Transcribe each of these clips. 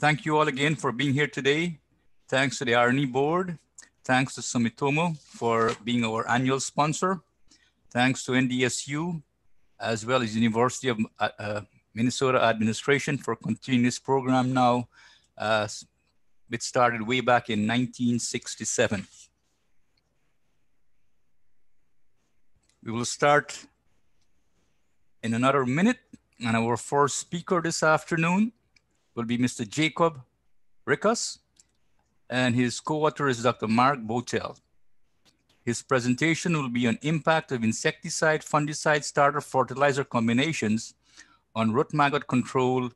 Thank you all again for being here today. Thanks to the RNE board. Thanks to Sumitomo for being our annual sponsor. Thanks to NDSU, as well as University of uh, uh, Minnesota administration for continuing this program now. Uh, it started way back in 1967. We will start in another minute. And our first speaker this afternoon will be Mr. Jacob Rikhus, and his co-author is Dr. Mark Boetel. His presentation will be on impact of insecticide, fungicide, starter fertilizer combinations on root maggot control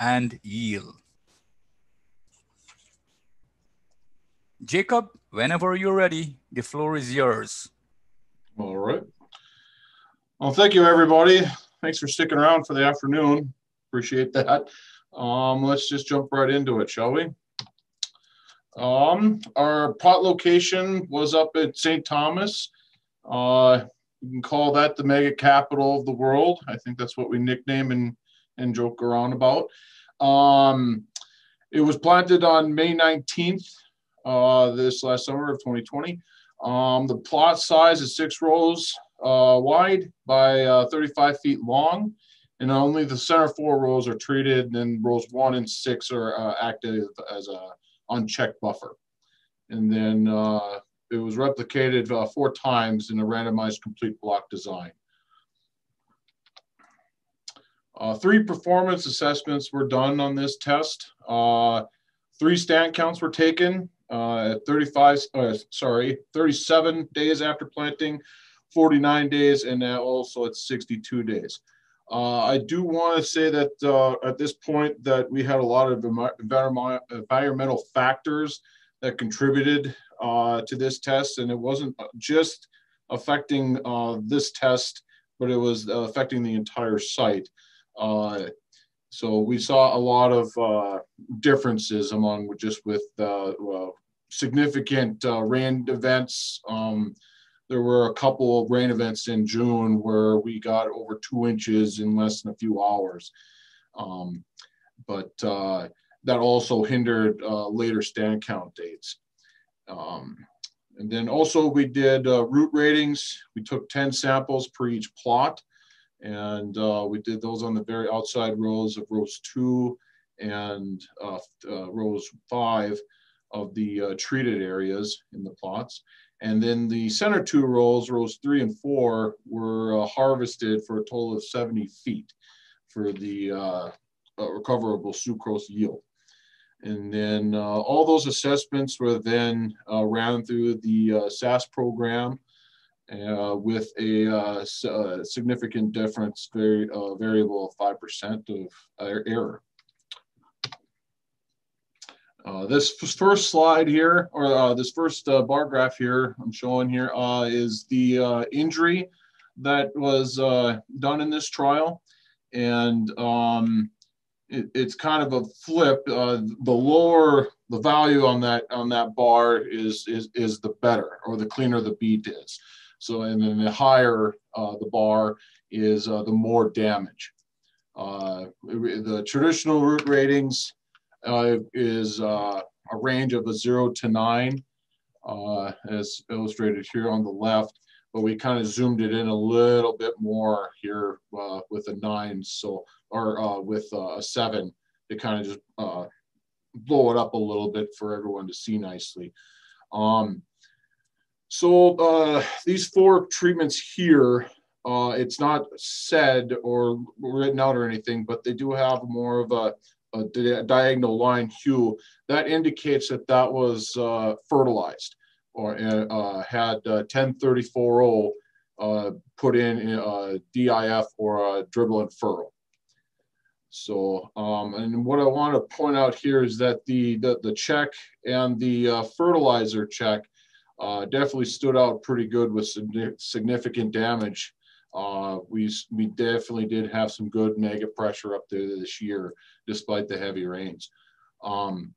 and yield. Jacob, whenever you're ready, the floor is yours. All right. Well, thank you, everybody. Thanks for sticking around for the afternoon. Appreciate that. Um, let's just jump right into it, shall we? Um, our plot location was up at St. Thomas. Uh, you can call that the maggot capital of the world. I think that's what we nickname and, and joke around about. Um, it was planted on May 19th, uh, this last summer of 2020. Um, the plot size is six rows uh, wide by uh, 35 feet long, and only the center four rows are treated, and rows one and six are uh, active as a unchecked buffer. And then uh, it was replicated uh, four times in a randomized complete block design. Uh, three performance assessments were done on this test. Uh, three stand counts were taken uh, at 35, uh, sorry, 37 days after planting, 49 days, and also at 62 days. Uh, I do want to say that uh, at this point that we had a lot of environmental factors that contributed uh, to this test, and it wasn't just affecting uh, this test, but it was affecting the entire site. Uh, so we saw a lot of uh, differences among just with significant rain events. Um, there were a couple of rain events in June where we got over two inches in less than a few hours. Um, but uh, that also hindered uh, later stand count dates. Um, and then also we did uh, root ratings. We took 10 samples per each plot. And uh, we did those on the very outside rows of rows two and uh, uh, rows five of the treated areas in the plots. And then the center two rows, rows three and four, were uh, harvested for a total of 70 feet for the uh, uh, recoverable sucrose yield. And then uh, all those assessments were then uh, ran through the uh, SAS program with a significant difference, very variable of 5% of error. Uh, this first slide here, or uh, this first uh, bar graph here I'm showing here uh, is the uh, injury that was done in this trial. And um, it, it's kind of a flip. the lower the value on that on that bar is, is, is the better, or the cleaner the beet is. So, and then the higher the bar is the more damage. the traditional root ratings uh, is uh, a range of a zero to nine, uh, as illustrated here on the left. But we kind of zoomed it in a little bit more here uh, with a nine, so or uh, with uh, a seven to kind of just blow it up a little bit for everyone to see nicely. Um, so these four treatments here it's not said or written out or anything, but they do have more of a a diagonal line hue, that indicates that that was uh, fertilized or uh, had uh, 1034 uh, put in a uh, DIF or a dribble and furrow. So, um, and what I want to point out here is that the, the, the check and the uh, fertilizer check uh, definitely stood out pretty good with significant damage uh, we we definitely did have some good maggot pressure up there this year, despite the heavy rains. Um,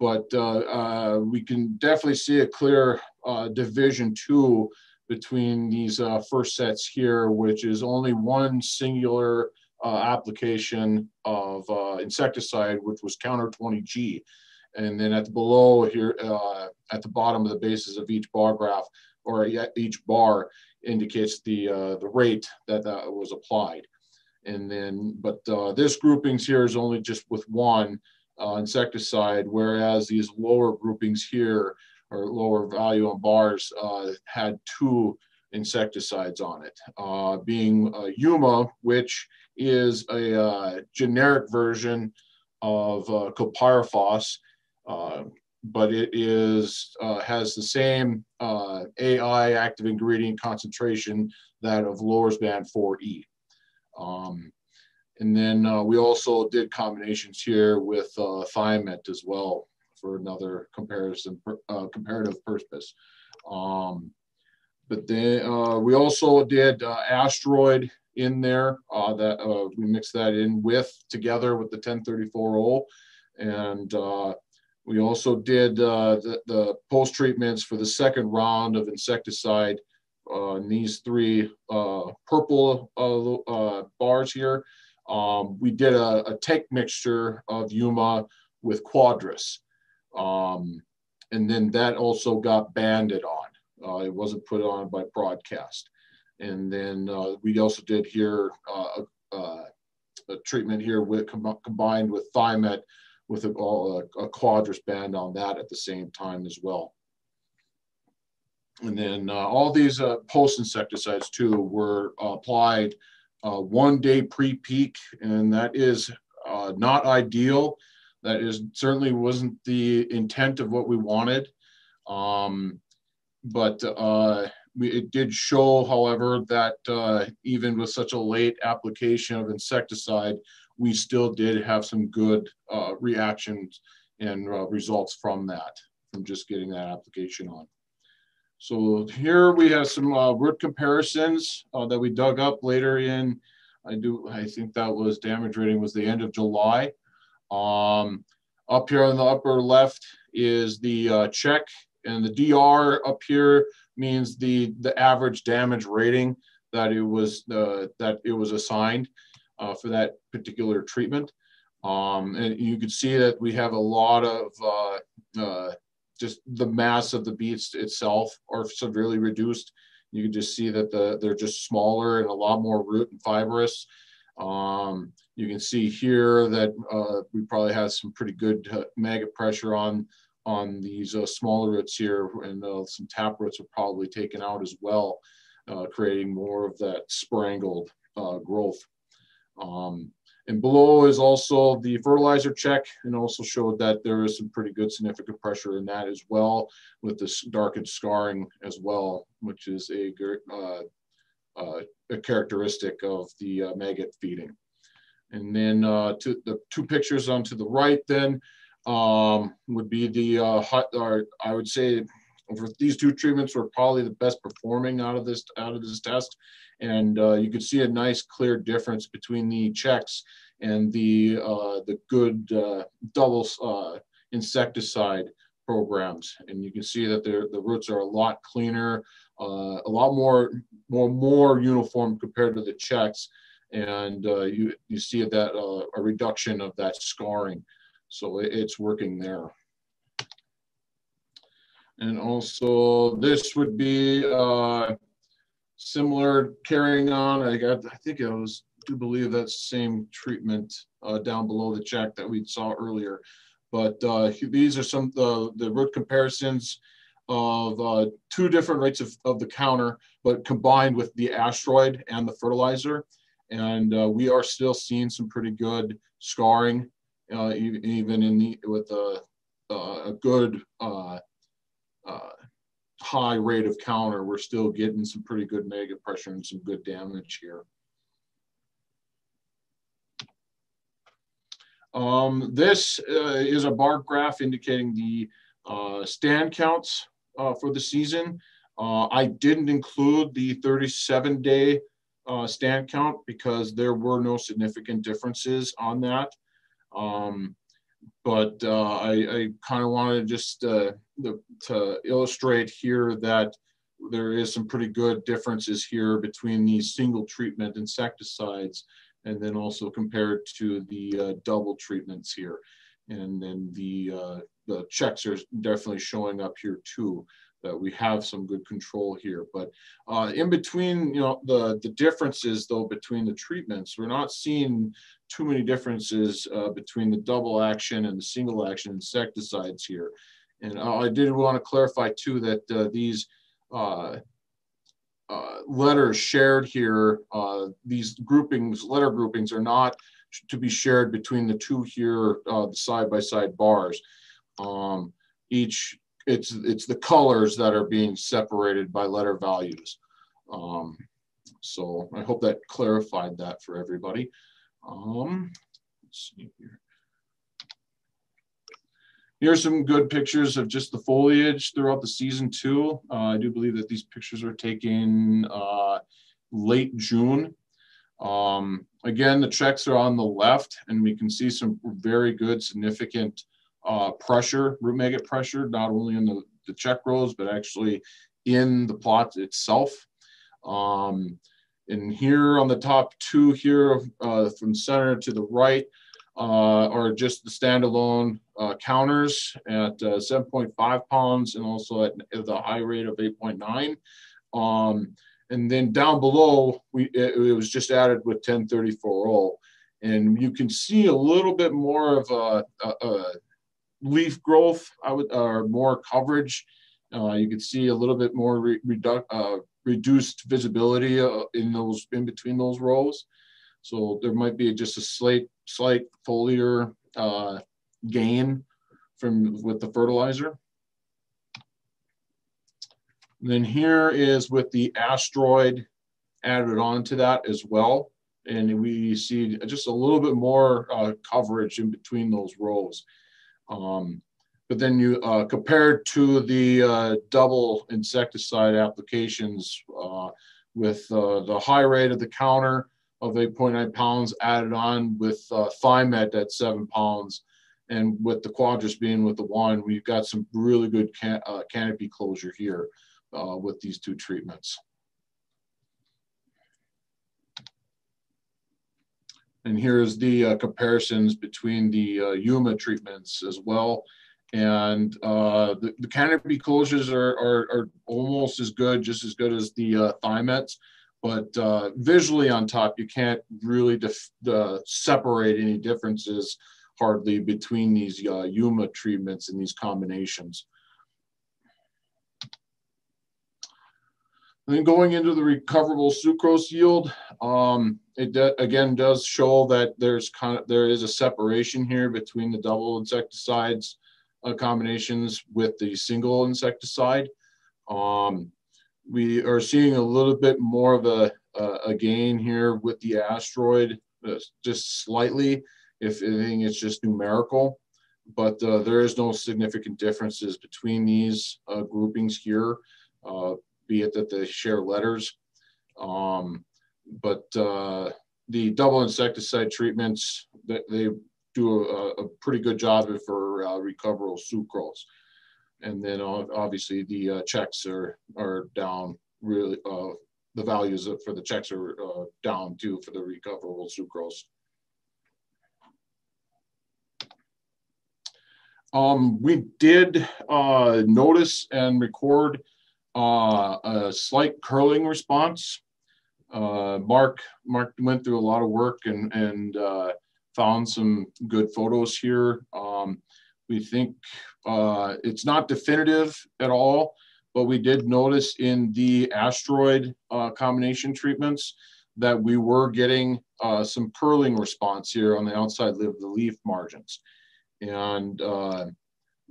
but uh, uh, we can definitely see a clear uh, division two between these uh, first sets here, which is only one singular uh, application of insecticide, which was counter 20G. And then at the below here, at the bottom of the bases of each bar graph or each bar indicates the uh, the rate that that was applied. And then, but uh, this groupings here is only just with one uh, insecticide, whereas these lower groupings here or lower value on bars uh, had two insecticides on it, uh, being uh, Yuma, which is a generic version of chlorpyrifos, but it is uh, has the same uh, AI active ingredient concentration that of Lorsban 4E. Um, and then uh, we also did combinations here with uh, as well for another comparison, uh, comparative purpose. Um, but then uh, we also did uh, Azteroid in there that we mixed that in with together with the 1034O. And we also did uh, the, the post treatments for the second round of insecticide in these three purple bars here. Um, we did a, a mixture of Yuma with Quadris. Um, and then that also got banded on. Uh, it wasn't put on by broadcast. And then uh, we also did here uh, uh a treatment here with com combined with Thimet with a, a, Quadris band on that at the same time as well. And then uh, all these uh, post insecticides too were applied one day pre-peak, and that is not ideal. That is certainly wasn't the intent of what we wanted. Um, but uh, it did show, however, that uh, even with such a late application of insecticide, we still did have some good uh, reactions and uh, results from that, from just getting that application on. So here we have some uh, root comparisons uh, that we dug up later in, I do, I think that was damage rating was the end of July. Um, up here on the upper left is the check and the DR up here means the the average damage rating that it was uh, that it was assigned uh, for that particular treatment. Um, and you can see that we have a lot of uh, uh just the mass of the beets itself are severely reduced. You can just see that the, they're just smaller and a lot more root and fibrous. Um, you can see here that uh, we probably have some pretty good uh, maggot pressure on on these uh, smaller roots here, and uh, some tap roots are probably taken out as well, uh, creating more of that sprangled growth. Um, and below is also the fertilizer check, and also showed that there is some pretty good significant pressure in that as well, with this darkened scarring as well, which is a, uh, uh, a characteristic of the maggot feeding. And then to the two pictures on to the right then, um, would be the uh, hot, or I would say these two treatments were probably the best performing out of this out of this test. And uh, you could see a nice clear difference between the checks and the uh, the good uh, double uh, insecticide programs. And you can see that the roots are a lot cleaner, uh, a lot more more more uniform compared to the checks. And uh, you you see that a reduction of that scarring. So it's working there. And also this would be uh, similar carrying on. I got, I think I was, do believe that's the same treatment uh, down below the check that we saw earlier. But uh, these are some uh, the root comparisons of uh, two different rates of, of the counter, but combined with the Azteroid and the fertilizer. And uh, we are still seeing some pretty good scarring uh, even in the with a, a good uh, uh, high rate of counter, we're still getting some pretty good maggot pressure and some good damage here. Um, this uh, is a bar graph indicating the uh, stand counts uh, for the season. I didn't include the 37 day stand count because there were no significant differences on that. Um, but uh, I, I kind of wanted to just uh, the, to illustrate here that there is some pretty good differences here between these single treatment insecticides and then also compared to the uh, double treatments here. And then the, uh, the checks are definitely showing up here too, that we have some good control here. But uh, in between, you know, the, the differences though between the treatments, we're not seeing too many differences uh, between the double action and the single action insecticides here. And uh, I did want to clarify too that uh, these uh, uh, letters shared here, these groupings, letter groupings are not to be shared between the two here, the side-by-side bars. Um, each, it's, it's the colors that are being separated by letter values. Um, so I hope that clarified that for everybody. Um, see here. Here's some good pictures of just the foliage throughout the season too. Uh, I do believe that these pictures were taken uh, late June. Um, again, the checks are on the left and we can see some very good significant uh, pressure, root maggot pressure, not only in the, the check rows, but actually in the plot itself. Um, and here on the top two here uh, from center to the right, uh, or just the standalone uh, counters at uh, 7.5 pounds and also at, the high rate of 8.9. Um, and then down below, we it, it, was just added with 1034 And you can see a little bit more of a, a, a leaf growth, I would, or more coverage. Uh, you can see a little bit more re redu uh, reduced visibility uh, in those in between those rows. So there might be just a slight, slight foliar uh, gain from with the fertilizer. And then here is with the Azteroid added on to that as well. And we see just a little bit more uh, coverage in between those rows. Um, but then you uh, compared to the uh, double insecticide applications uh, with uh, the high rate of the counter of 8.9 pounds added on with uh, Thimet at seven pounds. And with the Quadris being with the one, we've got some really good can uh, canopy closure here uh, with these two treatments. And here's the uh, comparisons between the uh, Yuma treatments as well. And uh, the, the canopy closures are, are, are, almost as good, just as good as the uh, Thimets but uh, visually on top, you can't really uh, separate any differences hardly between these uh, Yuma treatments and these combinations. Then going into the recoverable sucrose yield, um, it again does show that there's kind of, there is a separation here between the double insecticides uh, combinations with the single insecticide. Um, we are seeing a little bit more of a, a, gain here with the Azteroid, uh, just slightly. If anything, it's just numerical, but uh, there is no significant differences between these uh, groupings here, uh, be it that they share letters. Um, but uh, the double insecticide treatments, that they do a, a pretty good job for uh, recoverable sucrose and then obviously the uh, checks are are down really uh, the values for the checks are uh, down too for the recoverable sucrose. Um, we did uh, notice and record uh, a slight curling response. Uh, Mark Mark went through a lot of work and and found some good photos here. Um, we think uh, it's not definitive at all, but we did notice in the Azteroid uh, combination treatments that we were getting uh, some curling response here on the outside of the leaf margins. And uh,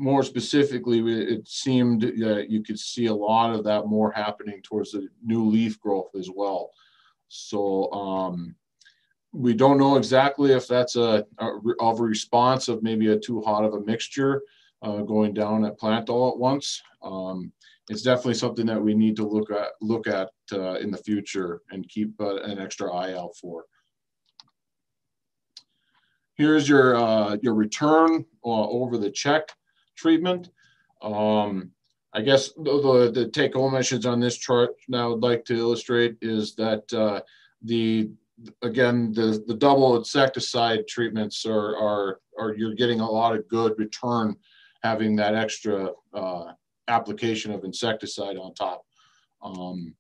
more specifically, it seemed that you could see a lot of that more happening towards the new leaf growth as well. So um, we don't know exactly if that's a, a, of a response of maybe a too hot of a mixture uh, going down at plant all at once. Um, it's definitely something that we need to look at look at uh, in the future and keep uh, an extra eye out for. Here's your uh, your return uh, over the check treatment. Um, I guess the, the, the take home message on this chart now I would like to illustrate is that uh, the again, the, the double insecticide treatments are, are, are you're getting a lot of good return having that extra uh, application of insecticide on top um,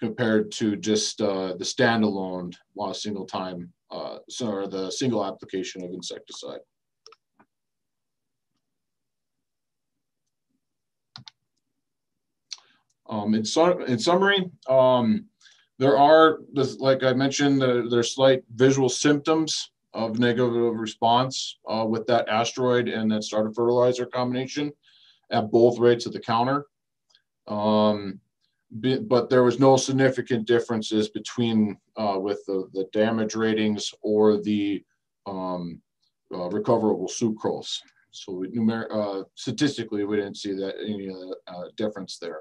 compared to just uh, the standalone single time, uh, so, the single application of insecticide. Um, in, su in summary, um, there are, like I mentioned, there, there's slight visual symptoms of negative response uh, with that Azteroid and that starter fertilizer combination at both rates of the counter. Um, but there was no significant differences between uh, with the, the damage ratings or the um, uh, recoverable sucrose. So we numer- uh, statistically, we didn't see that any uh, difference there,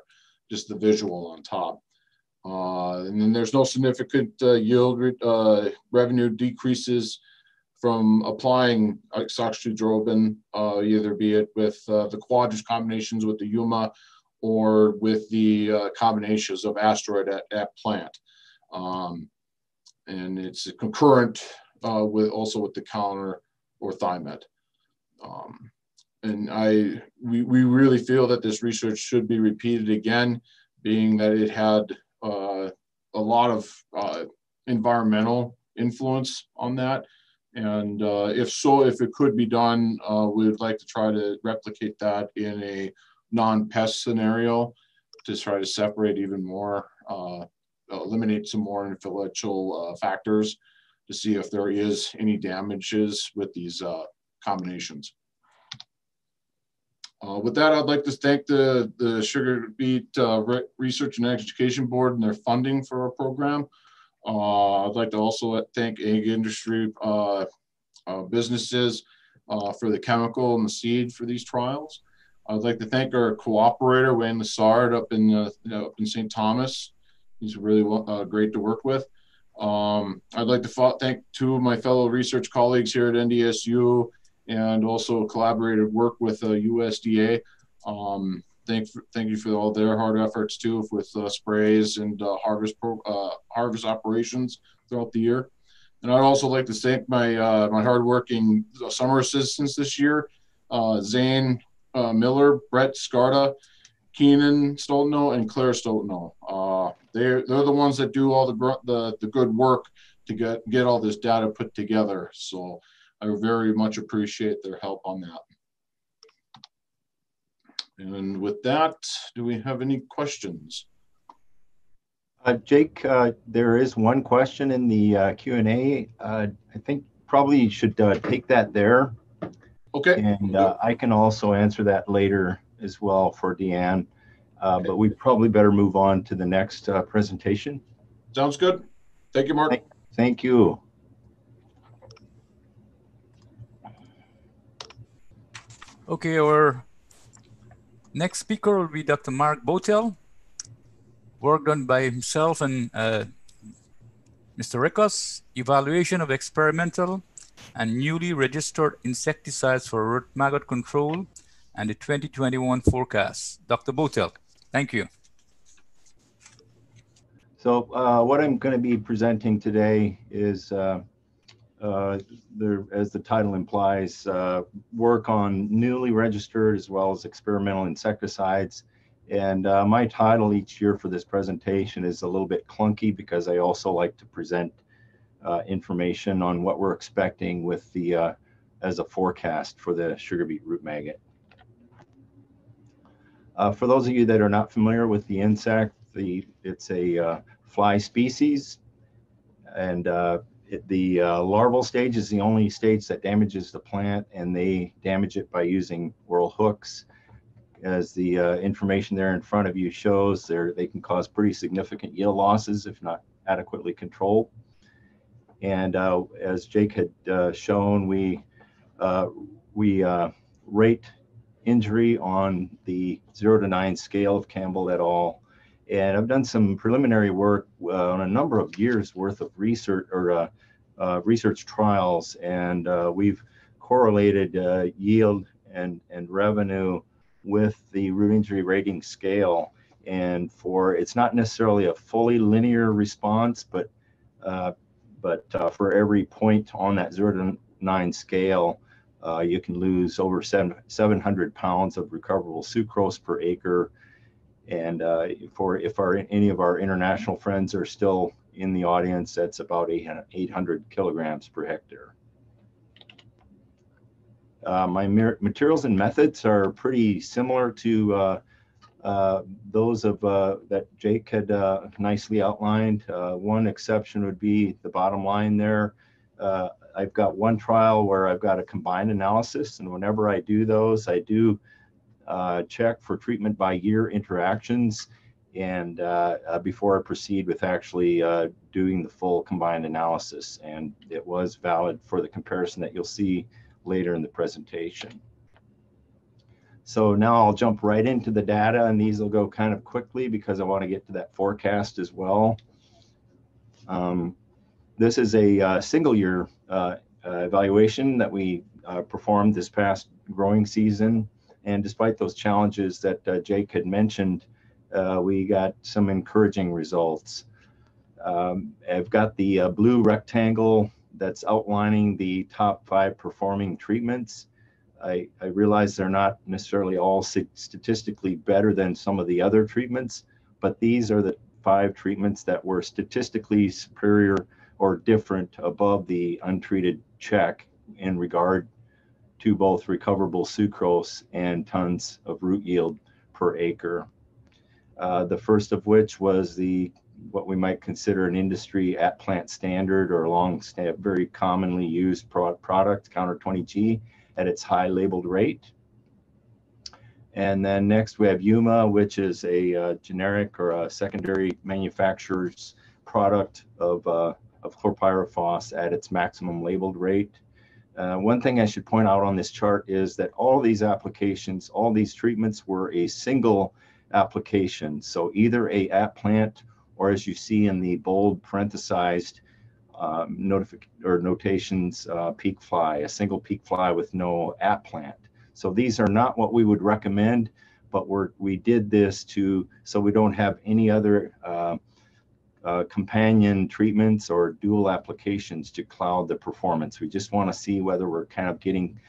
just the visual on top. Uh, and then there's no significant uh, yield re uh, revenue decreases from applying azoxystrobin, uh, either be it with uh, the Quadris combinations with the Yuma or with the combinations of Azteroid at, at plant. Um, and it's concurrent with also with the counter or Thimet. Um, and I we, we really feel that this research should be repeated again, being that it had uh, a lot of uh, environmental influence on that. And uh, if so, if it could be done, uh, we would like to try to replicate that in a non-pest scenario to try to separate even more, uh, eliminate some more influential uh, factors to see if there is any damages with these combinations. Uh, with that, I'd like to thank the, the Sugar Beet uh, Re Research and Education Board and their funding for our program. Uh, I'd like to also thank ag industry uh, uh, businesses uh, for the chemical and the seed for these trials. I'd like to thank our cooperator, Wayne Lessard, up in, up in St. Thomas. He's really great to work with. Um, I'd like to thank two of my fellow research colleagues here at NDSU and also collaborated work with uh, USDA. Um, thank thank you for all their hard efforts too with uh, sprays and uh, harvest pro, uh, harvest operations throughout the year. And I'd also like to thank my uh, my hardworking summer assistants this year, uh, Zane Miller, Brett Scarta, Keenan Stoltno, and Claire Stoltno. they're they're the ones that do all the the the good work to get get all this data put together. So I very much appreciate their help on that. And with that, do we have any questions? Uh, Jake, uh, there is one question in the uh, Q&A. Uh, I think probably you should uh, take that there. Okay. And uh, I can also answer that later as well for Deanne. Okay. But we probably better move on to the next presentation. Sounds good. Thank you, Mark. Thank, thank you. Okay, our next speaker will be Dr. Mark Boetel. Work done by himself and uh, Mr. Rikhus, evaluation of experimental and newly registered insecticides for root maggot control and the 2021 forecast. Dr. Boetel, thank you. So uh, what I'm going to be presenting today is uh, uh, there, as the title implies, uh, work on newly registered as well as experimental insecticides. And uh, my title each year for this presentation is a little bit clunky because I also like to present uh, information on what we're expecting with the uh, as a forecast for the sugar beet root maggot. For those of you that are not familiar with the insect, the it's a fly species and the uh, larval stage is the only stage that damages the plant, and they damage it by using whorl hooks. As the uh, information there in front of you shows, they can cause pretty significant yield losses if not adequately controlled. And uh, as Jake had uh, shown, we uh, we uh, rate injury on the zero to nine scale of Campbell et al. And I've done some preliminary work uh, on a number of years worth of research or uh, uh, research trials, and uh, we've correlated uh, yield and, and revenue with the root injury rating scale. And for it's not necessarily a fully linear response, but but for every point on that zero to nine scale, uh, you can lose over seven, 700 pounds of recoverable sucrose per acre. And uh, for if our any of our international friends are still in the audience, that's about 800 kilograms per hectare. Uh, my materials and methods are pretty similar to uh, uh, those of uh, that Jake had uh, nicely outlined. Uh, one exception would be the bottom line there. I've got one trial where I've got a combined analysis, and whenever I do those, I do check for treatment by year interactions and uh, uh, before I proceed with actually uh, doing the full combined analysis. And it was valid for the comparison that you'll see later in the presentation. So now I'll jump right into the data and these will go kind of quickly because I want to get to that forecast as well. Um, this is a uh, single year uh, uh, evaluation that we uh, performed this past growing season. And despite those challenges that uh, Jake had mentioned, uh, we got some encouraging results. Um, I've got the blue rectangle that's outlining the top five performing treatments. I, I realize they're not necessarily all statistically better than some of the other treatments, but these are the five treatments that were statistically superior or different above the untreated check in regard to both recoverable sucrose and tons of root yield per acre. Uh, the first of which was the what we might consider an industry at plant standard or long very commonly used product counter 20G at its high labeled rate. And then next we have Yuma, which is a uh, generic or a secondary manufacturer's product of, uh, of chlorpyrifos at its maximum labeled rate. Uh, one thing I should point out on this chart is that all these applications, all these treatments were a single application. So either a at plant or as you see in the bold parenthesized um, notific or notations uh, peak fly, a single peak fly with no at plant. So these are not what we would recommend, but we're, we did this to so we don't have any other uh, uh, companion treatments or dual applications to cloud the performance. We just want to see whether we're kind of getting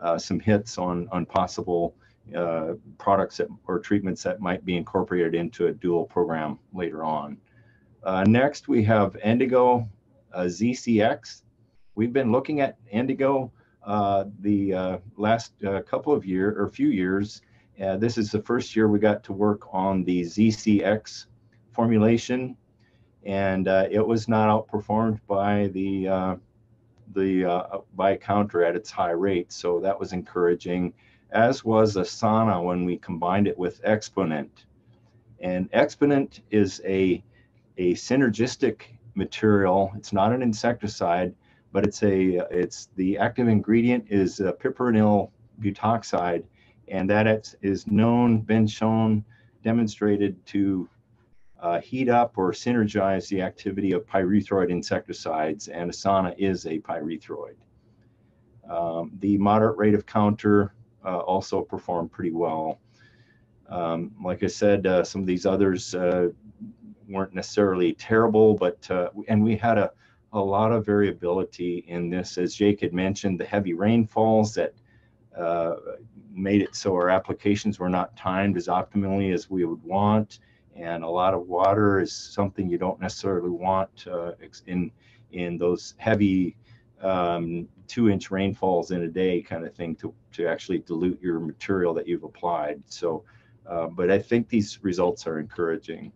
uh, some hits on on possible uh, products that, or treatments that might be incorporated into a dual program later on. Uh, next, we have Indigo uh, ZCX. We've been looking at Indigo uh, the last couple of years or few years. this is the first year we got to work on the ZCX formulation, and uh, it was not outperformed by the uh, the uh, by counter at its high rate. So that was encouraging as was Asana when we combined it with Exponent. And Exponent is a, a synergistic material. It's not an insecticide, but it's a it's the active ingredient is piperonyl butoxide, and that is known, been shown, demonstrated to uh, heat up or synergize the activity of pyrethroid insecticides, and Asana is a pyrethroid. Um, the moderate rate of counter uh, also performed pretty well. Um, like I said, uh, some of these others uh, weren't necessarily terrible, but and we had a a lot of variability in this. As Jake had mentioned, the heavy rainfalls that uh, made it so our applications were not timed as optimally as we would want. And a lot of water is something you don't necessarily want uh, in in those heavy um, two inch rainfalls in a day kind of thing to, to actually dilute your material that you've applied. So, uh, but I think these results are encouraging.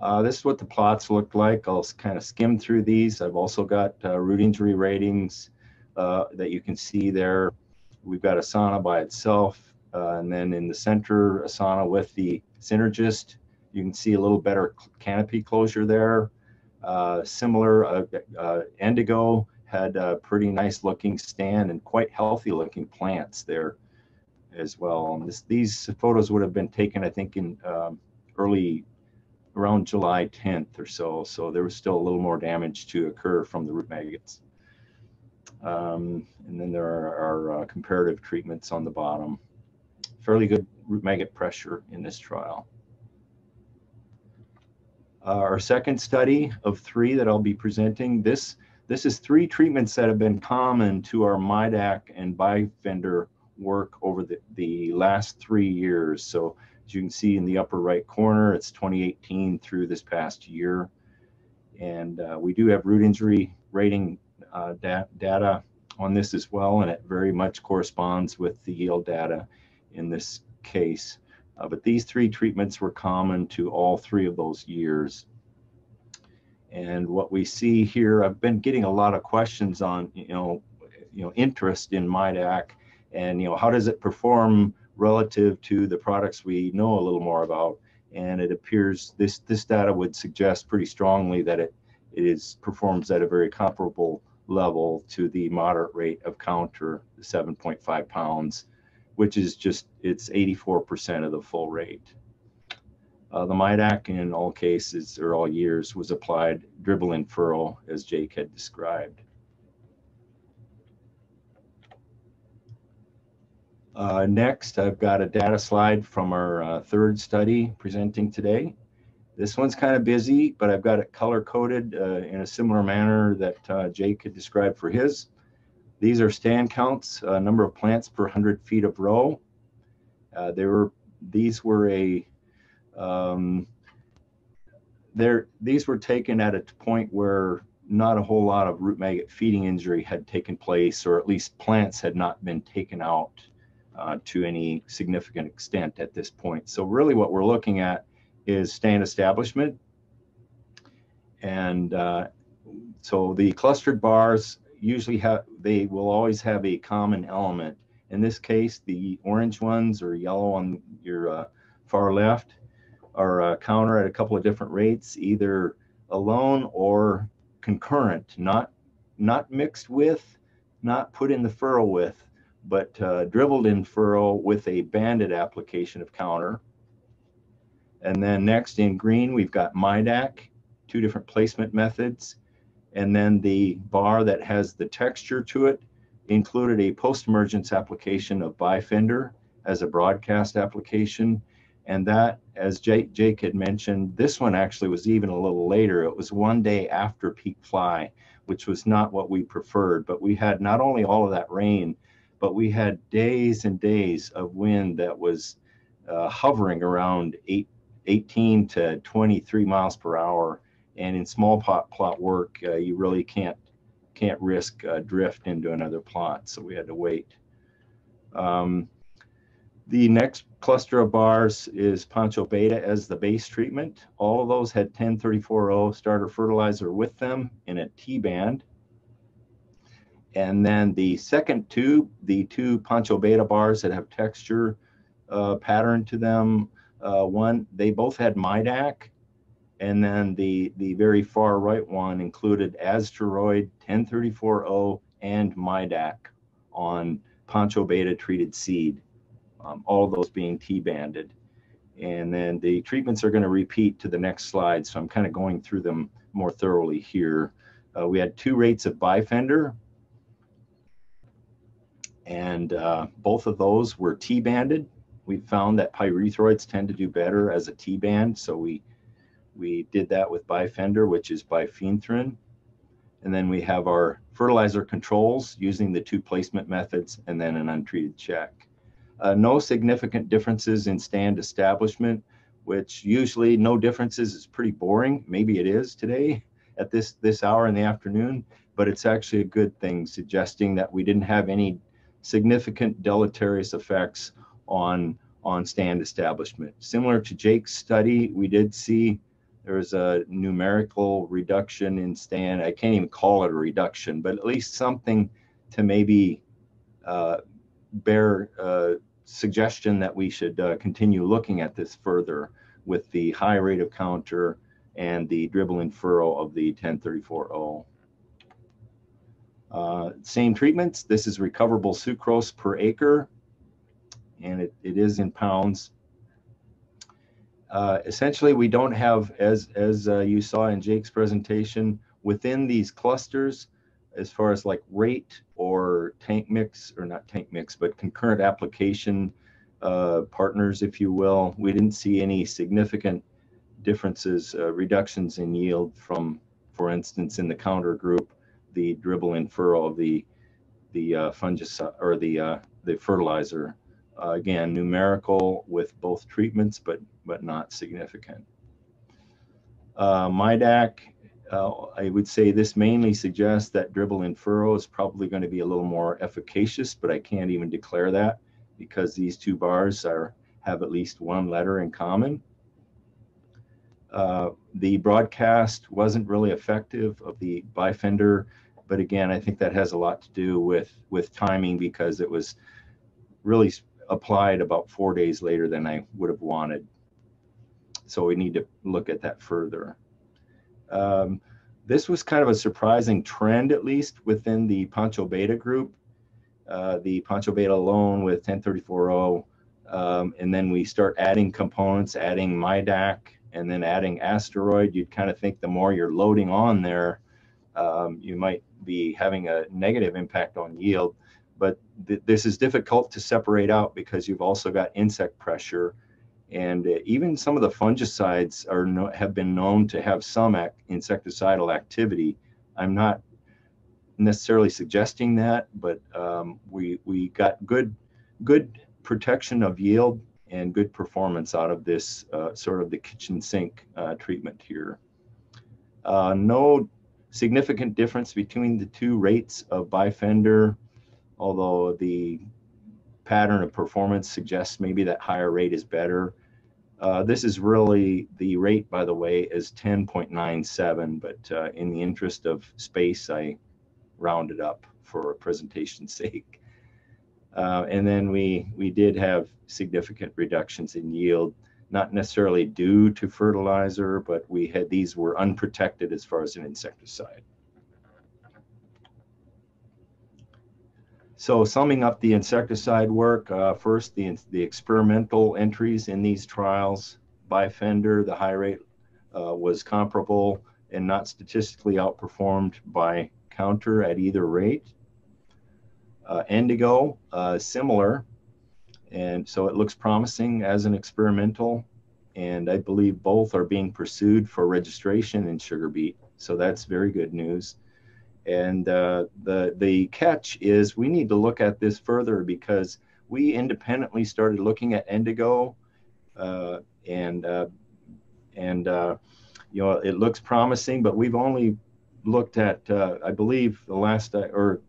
Uh, this is what the plots look like. I'll kind of skim through these. I've also got uh, root injury ratings uh, that you can see there. We've got Asana by itself, uh, and then in the center, Asana with the Synergist. You can see a little better canopy closure there. Uh, similar, uh, uh, had a pretty nice looking stand and quite healthy looking plants there as well. This, these photos would have been taken, I think, in um, early around July 10th or so. So there was still a little more damage to occur from the root maggots. Um, and then there are our uh, comparative treatments on the bottom. Fairly good root maggot pressure in this trial. Uh, our second study of three that I'll be presenting, this, this is three treatments that have been common to our MIDAC and Bifender work over the, the last three years. So as you can see in the upper right corner, it's 2018 through this past year. And uh, we do have root injury rating uh, da data on this as well, and it very much corresponds with the yield data in this case. Uh, but these three treatments were common to all three of those years. And what we see here, I've been getting a lot of questions on, you know, you know, interest in MIDAC and, you know, how does it perform relative to the products we know a little more about? And it appears this, this data would suggest pretty strongly that it, it is performs at a very comparable level to the moderate rate of counter, 7.5 pounds which is just, it's 84% of the full rate. Uh, the MIDAC in all cases or all years was applied dribble and furrow as Jake had described. Uh, next, I've got a data slide from our uh, third study presenting today. This one's kind of busy, but I've got it color coded uh, in a similar manner that uh, Jake had described for his. These are stand counts, uh, number of plants per 100 feet of row. Uh, they were, these were a, um, these were taken at a point where not a whole lot of root maggot feeding injury had taken place, or at least plants had not been taken out uh, to any significant extent at this point. So really what we're looking at is stand establishment. And uh, so the clustered bars usually have, they will always have a common element. In this case, the orange ones or yellow on your uh, far left are uh, counter at a couple of different rates, either alone or concurrent, not not mixed with, not put in the furrow with, but uh, dribbled in furrow with a banded application of counter. And then next in green, we've got MIDAC, two different placement methods. And then the bar that has the texture to it included a post-emergence application of Bifender as a broadcast application. And that, as Jake, Jake had mentioned, this one actually was even a little later. It was one day after peak fly, which was not what we preferred. But we had not only all of that rain, but we had days and days of wind that was uh, hovering around eight, 18 to 23 miles per hour and in small plot plot work, uh, you really can't can't risk uh, drift into another plot. So we had to wait. Um, the next cluster of bars is Poncho Beta as the base treatment. All of those had 1034O starter fertilizer with them in a T band. And then the second two, the two Poncho Beta bars that have texture uh, pattern to them, uh, one, they both had MIDAC and then the, the very far right one included Azteroid 1034O and MIDAC on Poncho Beta treated seed, um, all those being T-banded. And then the treatments are going to repeat to the next slide, so I'm kind of going through them more thoroughly here. Uh, we had two rates of bifender, and uh, both of those were T-banded. We found that pyrethroids tend to do better as a T-band, so we we did that with Bifender, which is bifenthrin. And then we have our fertilizer controls using the two placement methods and then an untreated check. Uh, no significant differences in stand establishment, which usually no differences is pretty boring. Maybe it is today at this, this hour in the afternoon, but it's actually a good thing, suggesting that we didn't have any significant deleterious effects on, on stand establishment. Similar to Jake's study, we did see there was a numerical reduction in stand. I can't even call it a reduction, but at least something to maybe uh, bear uh, suggestion that we should uh, continue looking at this further with the high rate of counter and the dribble and furrow of the 1034O. Uh, same treatments. This is recoverable sucrose per acre, and it, it is in pounds. Uh, essentially, we don't have, as, as uh, you saw in Jake's presentation, within these clusters, as far as like rate or tank mix, or not tank mix, but concurrent application uh, partners, if you will, we didn't see any significant differences, uh, reductions in yield from, for instance, in the counter group, the dribble and furrow of the the uh, fungicide or the the fertilizer. Uh, again, numerical with both treatments, but but not significant. Uh, MIDAC, uh, I would say this mainly suggests that dribble and furrow is probably going to be a little more efficacious, but I can't even declare that because these two bars are have at least one letter in common. Uh, the broadcast wasn't really effective of the bifender, but again, I think that has a lot to do with with timing because it was really applied about four days later than I would have wanted. So we need to look at that further. Um, this was kind of a surprising trend, at least within the Poncho Beta group. Uh, the Poncho Beta alone with 10340, um, and then we start adding components, adding MIDAC, and then adding Azteroid. You'd kind of think the more you're loading on there, um, you might be having a negative impact on yield. But th this is difficult to separate out because you've also got insect pressure. And uh, even some of the fungicides are no, have been known to have some insecticidal activity. I'm not necessarily suggesting that, but um, we we got good good protection of yield and good performance out of this uh, sort of the kitchen sink uh, treatment here. Uh, no significant difference between the two rates of bifender, although the pattern of performance suggests maybe that higher rate is better. Uh, this is really the rate, by the way, is 10.97, but uh, in the interest of space, I rounded up for presentation's sake. Uh, and then we, we did have significant reductions in yield not necessarily due to fertilizer, but we had these were unprotected as far as an insecticide. So summing up the insecticide work, uh, first the, the experimental entries in these trials, Bifender, the high rate uh, was comparable and not statistically outperformed by counter at either rate. Uh, Endigo, uh, similar, and so it looks promising as an experimental. And I believe both are being pursued for registration in sugar beet. So that's very good news. And uh, the, the catch is we need to look at this further because we independently started looking at Endigo, uh, and, uh, and uh, you know, it looks promising, but we've only looked at, uh, I believe the last, or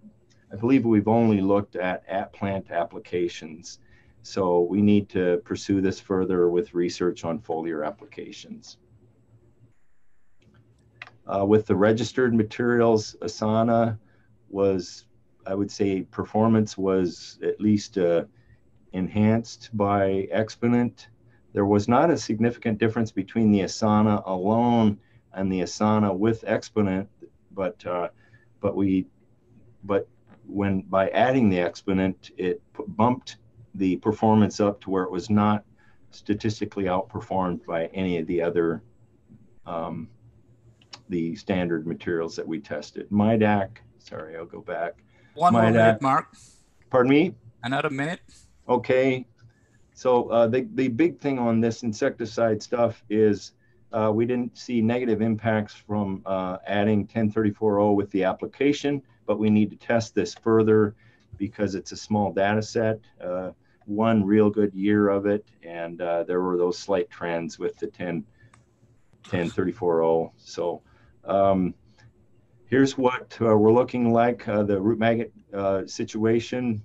I believe we've only looked at at plant applications so we need to pursue this further with research on foliar applications. Uh, with the registered materials, Asana was, I would say, performance was at least uh, enhanced by Exponent. There was not a significant difference between the Asana alone and the Asana with Exponent, but uh, but we, but when by adding the Exponent, it bumped the performance up to where it was not statistically outperformed by any of the other um, the standard materials that we tested. MIDAC, sorry, I'll go back. One more minute, Mark. Pardon me? Another minute. Okay. So uh, the, the big thing on this insecticide stuff is uh, we didn't see negative impacts from uh, adding 1034.0 with the application, but we need to test this further because it's a small data set. Uh, one real good year of it, and uh, there were those slight trends with the 10, 10 34 So um, here's what uh, we're looking like uh, the root maggot uh, situation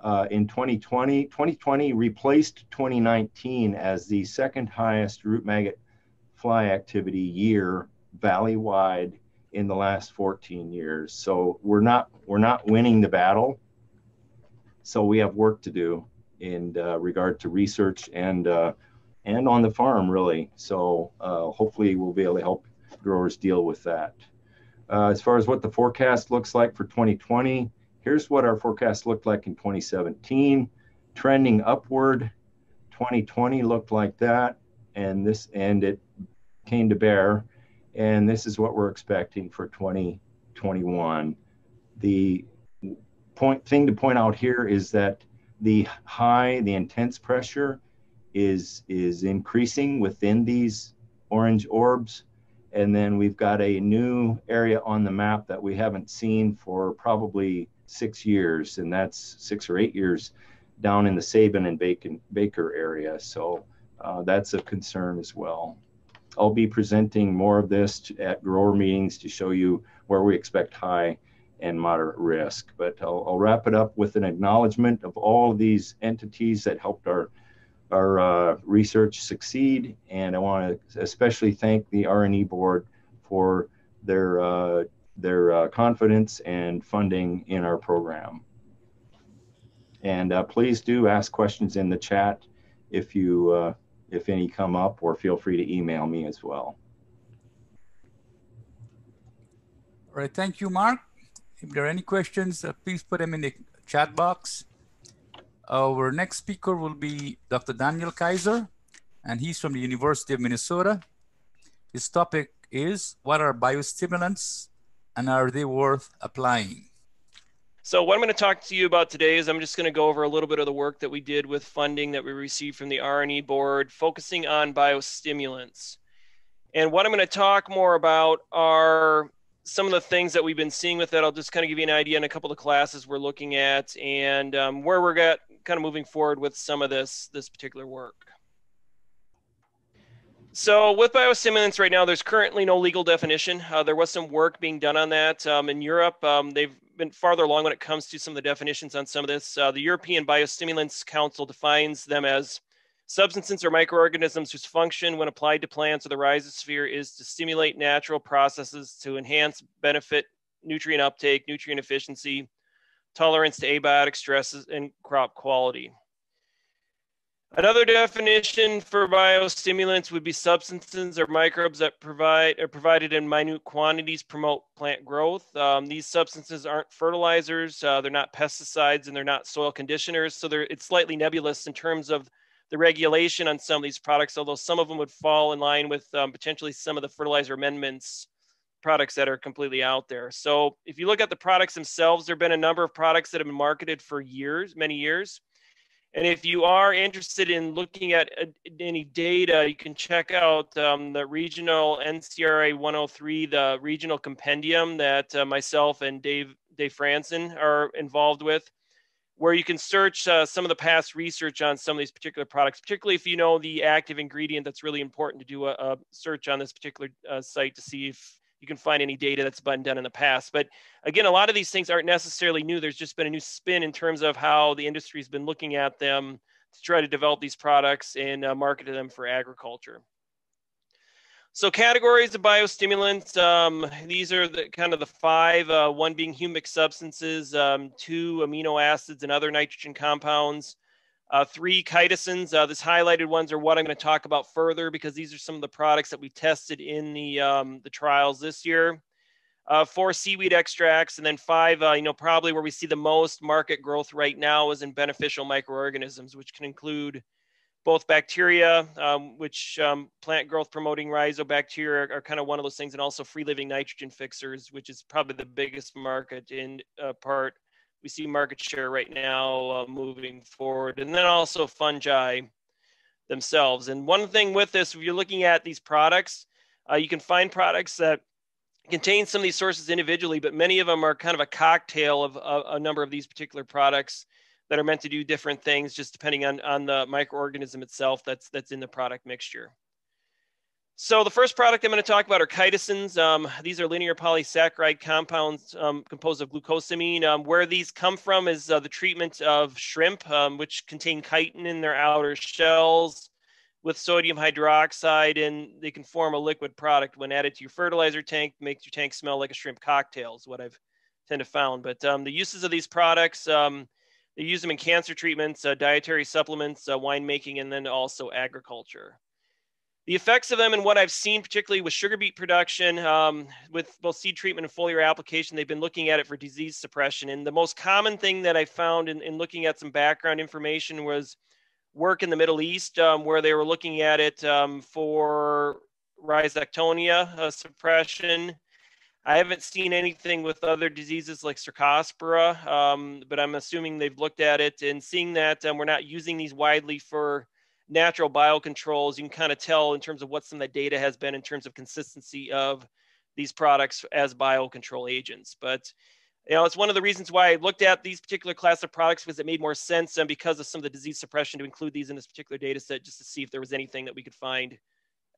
uh, in 2020. 2020 replaced 2019 as the second highest root maggot fly activity year valley-wide in the last 14 years. So we're not we're not winning the battle so we have work to do in uh, regard to research and uh, and on the farm really. So hopefully we'll be able to help growers deal with that. Uh, as far as what the forecast looks like for 2020, here's what our forecast looked like in 2017, trending upward. 2020 looked like that, and this and it came to bear, and this is what we're expecting for 2021. The point thing to point out here is that the high, the intense pressure is is increasing within these orange orbs. And then we've got a new area on the map that we haven't seen for probably six years, and that's six or eight years down in the Sabin and Bacon, Baker area. So uh, that's a concern as well. I'll be presenting more of this at grower meetings to show you where we expect high and moderate risk. But I'll, I'll wrap it up with an acknowledgement of all of these entities that helped our our uh, research succeed. And I want to especially thank the R&E board for their uh, their uh, confidence and funding in our program. And uh, please do ask questions in the chat if you uh, if any come up, or feel free to email me as well. All right, thank you, Mark. If there are any questions, uh, please put them in the chat box. Our next speaker will be Dr. Daniel Kaiser, and he's from the University of Minnesota. His topic is, what are biostimulants and are they worth applying? So what I'm going to talk to you about today is I'm just going to go over a little bit of the work that we did with funding that we received from the R&E board, focusing on biostimulants. And what I'm going to talk more about are some of the things that we've been seeing with that. I'll just kind of give you an idea in a couple of classes we're looking at and um, where we're at kind of moving forward with some of this this particular work. So with biostimulants right now, there's currently no legal definition. Uh, there was some work being done on that um, in Europe. Um, they've been farther along when it comes to some of the definitions on some of this. Uh, the European Biostimulants Council defines them as substances or microorganisms whose function when applied to plants or the rhizosphere is to stimulate natural processes to enhance benefit nutrient uptake, nutrient efficiency, tolerance to abiotic stresses, and crop quality. Another definition for biostimulants would be substances or microbes that provide are provided in minute quantities promote plant growth. Um, these substances aren't fertilizers, uh, they're not pesticides, and they're not soil conditioners. So it's slightly nebulous in terms of the regulation on some of these products, although some of them would fall in line with um, potentially some of the fertilizer amendments products that are completely out there. So if you look at the products themselves, there have been a number of products that have been marketed for years, many years. And if you are interested in looking at uh, any data, you can check out um, the regional NCRA 103, the regional compendium that uh, myself and Dave Dave Franzen are involved with, where you can search uh, some of the past research on some of these particular products, particularly if you know the active ingredient. That's really important to do a, a search on this particular uh, site to see if you can find any data that's been done in the past. But again, a lot of these things aren't necessarily new. There's just been a new spin in terms of how the industry's been looking at them to try to develop these products and uh, market them for agriculture. So categories of biostimulants, um, these are the kind of the five, uh, one being humic substances, um, two amino acids and other nitrogen compounds, uh, three chitosans, uh, this highlighted ones are what I'm going to talk about further because these are some of the products that we tested in the, um, the trials this year. Uh, four seaweed extracts, and then five, uh, you know, probably where we see the most market growth right now is in beneficial microorganisms, which can include both bacteria, um, which um, plant growth promoting rhizobacteria are, kind of one of those things, and also free living nitrogen fixers, which is probably the biggest market in uh, part we see market share right now uh, moving forward. And then also fungi themselves. And one thing with this, if you're looking at these products, uh, you can find products that contain some of these sources individually, but many of them are kind of a cocktail of, of a number of these particular products that are meant to do different things just depending on, on the microorganism itself that's, that's in the product mixture. So the first product I'm going to talk about are chitosans. Um, these are linear polysaccharide compounds um, composed of glucosamine. Um, where these come from is uh, the treatment of shrimp, um, which contain chitin in their outer shells with sodium hydroxide, and they can form a liquid product when added to your fertilizer tank, makes your tank smell like a shrimp cocktail is what I've tend to found. But um, the uses of these products, um, they use them in cancer treatments, uh, dietary supplements, uh, winemaking, and then also agriculture the effects of them and what I've seen, particularly with sugar beet production, um, with both seed treatment and foliar application, they've been looking at it for disease suppression. And the most common thing that I found in, in looking at some background information was work in the Middle East, um, where they were looking at it um, for rhizoctonia uh, suppression. I haven't seen anything with other diseases like Cercospora, um, but I'm assuming they've looked at it and seeing that um, we're not using these widely for natural biocontrols, you can kind of tell in terms of what some of the data has been in terms of consistency of these products as biocontrol agents. But you know, it's one of the reasons why I looked at these particular class of products because it made more sense and because of some of the disease suppression to include these in this particular data set just to see if there was anything that we could find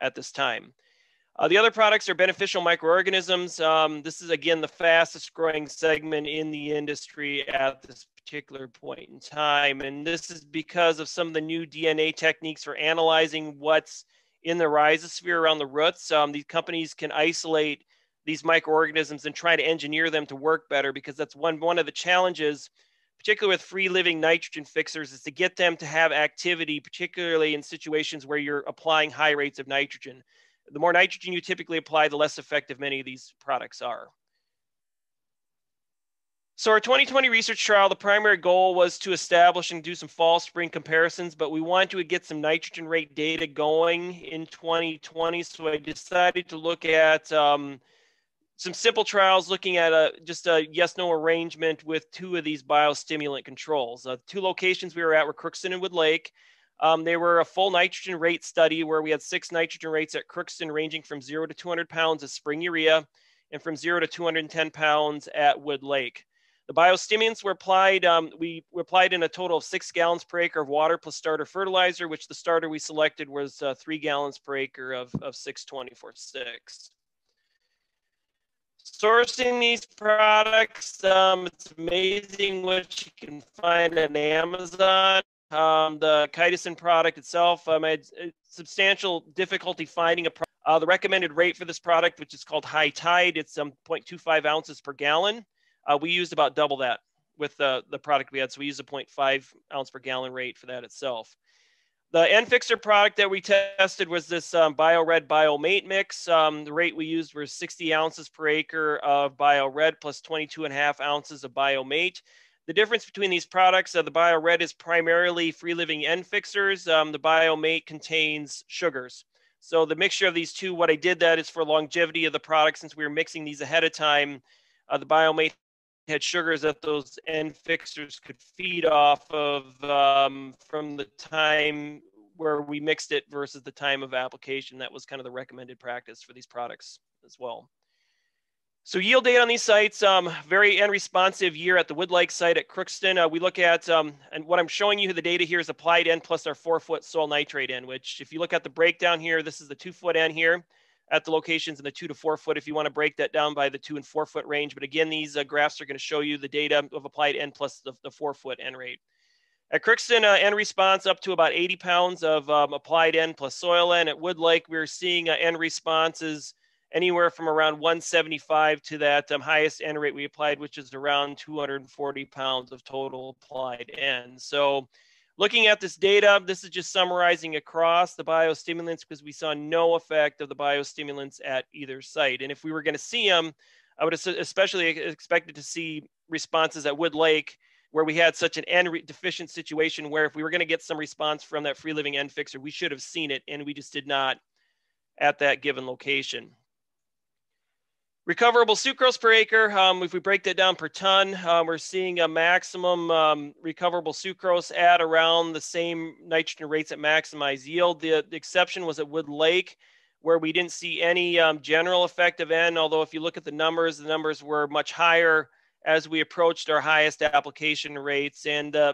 at this time. Uh, the other products are beneficial microorganisms. Um, this is, again, the fastest growing segment in the industry at this particular point in time. And this is because of some of the new DNA techniques for analyzing what's in the rhizosphere around the roots. Um, these companies can isolate these microorganisms and try to engineer them to work better because that's one, one of the challenges, particularly with free living nitrogen fixers, is to get them to have activity, particularly in situations where you're applying high rates of nitrogen. The more nitrogen you typically apply, the less effective many of these products are. So our 2020 research trial, the primary goal was to establish and do some fall spring comparisons, but we wanted to get some nitrogen rate data going in 2020. So I decided to look at um, some simple trials looking at a, just a yes-no arrangement with two of these biostimulant controls. Uh, two locations we were at were Crookston and Wood Lake. Um, they were a full nitrogen rate study where we had six nitrogen rates at Crookston ranging from zero to 200 pounds of spring urea and from zero to 210 pounds at Wood Lake. The biostimulants were applied, um, we applied in a total of six gallons per acre of water plus starter fertilizer, which the starter we selected was uh, three gallons per acre of, of 624-6. Sourcing these products, um, it's amazing what you can find on Amazon. Um, the chitosan product itself, um, I had substantial difficulty finding a product. Uh, the recommended rate for this product, which is called High Tide, it's um, 0.25 ounces per gallon. Uh, we used about double that with the, the product we had. So we used a 0.5 ounce per gallon rate for that itself. The N Fixer product that we tested was this um, Bio Red Bio mix. Um, the rate we used was 60 ounces per acre of Bio Red plus 22 and a half ounces of Bio Mate. The difference between these products, uh, the Bio Red is primarily free living N fixers. Um, the BioMate contains sugars. So the mixture of these two, what I did that is for longevity of the product, since we were mixing these ahead of time, uh, the BioMate had sugars that those N fixers could feed off of um, from the time where we mixed it versus the time of application. That was kind of the recommended practice for these products as well. So yield data on these sites, um, very N responsive year at the Wood Lake site at Crookston. Uh, we look at, um, and what I'm showing you the data here is applied N plus our four foot soil nitrate N, which if you look at the breakdown here, this is the two foot N here at the locations in the two to four foot if you want to break that down by the two and four foot range. But again, these uh, graphs are going to show you the data of applied N plus the, the four foot N rate. At Crookston, uh, N response up to about 80 pounds of um, applied N plus soil N. At Wood Lake, we are seeing uh, N responses anywhere from around 175 to that um, highest N rate we applied, which is around 240 pounds of total applied N. So Looking at this data, this is just summarizing across the biostimulants because we saw no effect of the biostimulants at either site. And if we were going to see them, I would especially expected to see responses at Wood Lake where we had such an N deficient situation where if we were going to get some response from that free living N fixer, we should have seen it and we just did not at that given location. Recoverable sucrose per acre, um, if we break that down per ton, um, we're seeing a maximum um, recoverable sucrose at around the same nitrogen rates that maximize yield. The, the exception was at Wood Lake, where we didn't see any um, general effect of N, although if you look at the numbers, the numbers were much higher as we approached our highest application rates. And uh,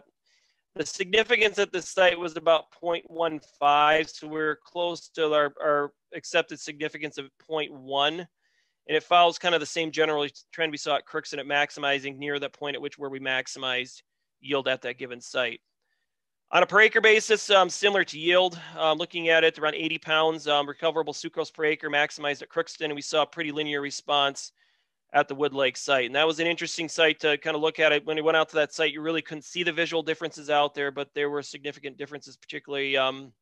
the significance at the site was about 0.15, so we're close to our, our accepted significance of 0.1 and it follows kind of the same general trend we saw at Crookston at maximizing near that point at which where we maximized yield at that given site. On a per acre basis, um, similar to yield, um, looking at it around 80 pounds um, recoverable sucrose per acre maximized at Crookston, and we saw a pretty linear response at the Wood Lake site. And that was an interesting site to kind of look at it. When we went out to that site, you really couldn't see the visual differences out there, but there were significant differences, particularly um,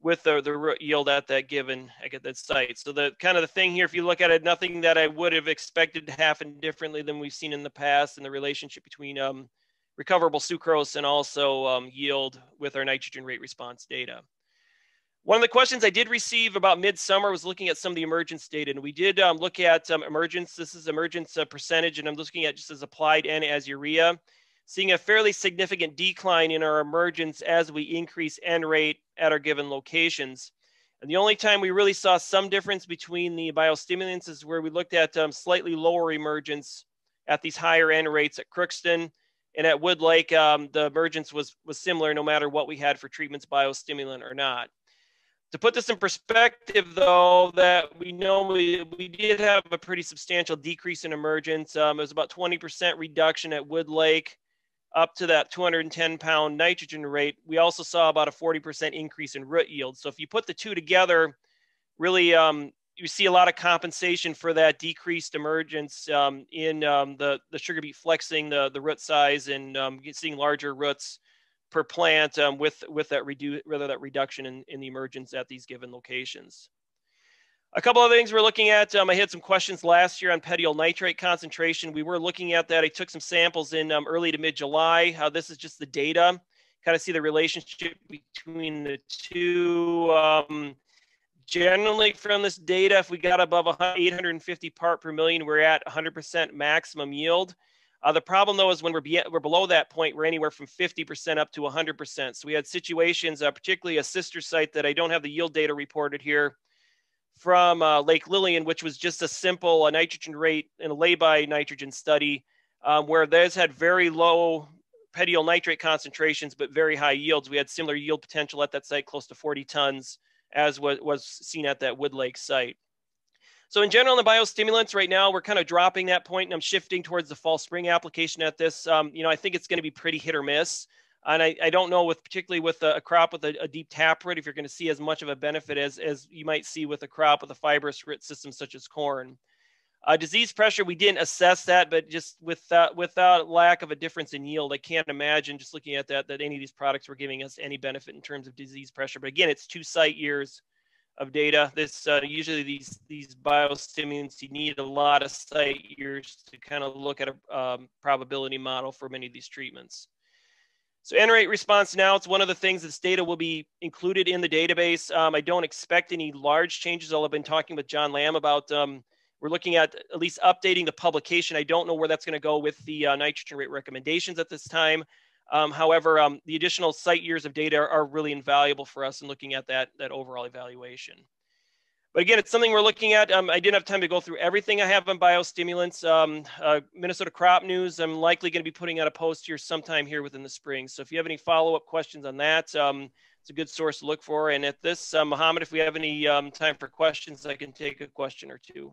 with the, the yield at that given at that site. So the kind of the thing here, if you look at it, nothing that I would have expected to happen differently than we've seen in the past and the relationship between um, recoverable sucrose and also um, yield with our nitrogen rate response data. One of the questions I did receive about midsummer was looking at some of the emergence data, and we did um, look at um, emergence. This is emergence uh, percentage, and I'm looking at just as applied N as urea. Seeing a fairly significant decline in our emergence as we increase N rate at our given locations. And the only time we really saw some difference between the biostimulants is where we looked at um, slightly lower emergence at these higher N rates at Crookston. And at Wood Lake, um, the emergence was, was similar no matter what we had for treatments biostimulant or not. To put this in perspective, though, that we know we, we did have a pretty substantial decrease in emergence. Um, it was about 20% reduction at Wood Lake up to that 210 pound nitrogen rate, we also saw about a 40% increase in root yield. So if you put the two together, really um, you see a lot of compensation for that decreased emergence um, in um, the, the sugar beet flexing the, the root size and um, seeing larger roots per plant um, with, with that, redu- rather that reduction in, in the emergence at these given locations. A couple of things we're looking at. Um, I had some questions last year on petiole nitrate concentration. We were looking at that. I took some samples in um, early to mid July. How this is just the data. Kind of see the relationship between the two. Um, generally, from this data, if we got above 850 part per million, we're at 100% maximum yield. Uh, the problem though is when we're, be- we're below that point, we're anywhere from 50% up to 100%. So we had situations, uh, particularly a sister site that I don't have the yield data reported here, from uh, Lake Lillian, which was just a simple a nitrogen rate in a lay-by nitrogen study, um, where those had very low petiole nitrate concentrations, but very high yields. We had similar yield potential at that site, close to 40 tons, as was, was seen at that Wood Lake site. So in general, in the biostimulants right now, we're kind of dropping that point and I'm shifting towards the fall spring application at this. Um, you know, I think it's going to be pretty hit or miss. And I, I don't know with particularly with a, a crop with a, a, deep taproot if you're going to see as much of a benefit as, as you might see with a crop with a fibrous root system such as corn. Uh, disease pressure, we didn't assess that, but just without without lack of a difference in yield, I can't imagine just looking at that that any of these products were giving us any benefit in terms of disease pressure. But again, it's two site years of data. This uh, usually these these biostimulants you need a lot of site years to kind of look at a um, probability model for many of these treatments. So N-rate response now, it's one of the things this data will be included in the database. Um, I don't expect any large changes. I'll have been talking with John Lamb about, um, we're looking at at least updating the publication. I don't know where that's gonna go with the uh, nitrogen rate recommendations at this time. Um, however, um, the additional site years of data are, are really invaluable for us in looking at that, that overall evaluation. But again, it's something we're looking at. Um, I didn't have time to go through everything I have on biostimulants. Um, uh, Minnesota Crop News, I'm likely going to be putting out a post here sometime here within the spring. So if you have any follow-up questions on that, um, it's a good source to look for. And at this, uh, Mohammed, if we have any um, time for questions, I can take a question or two.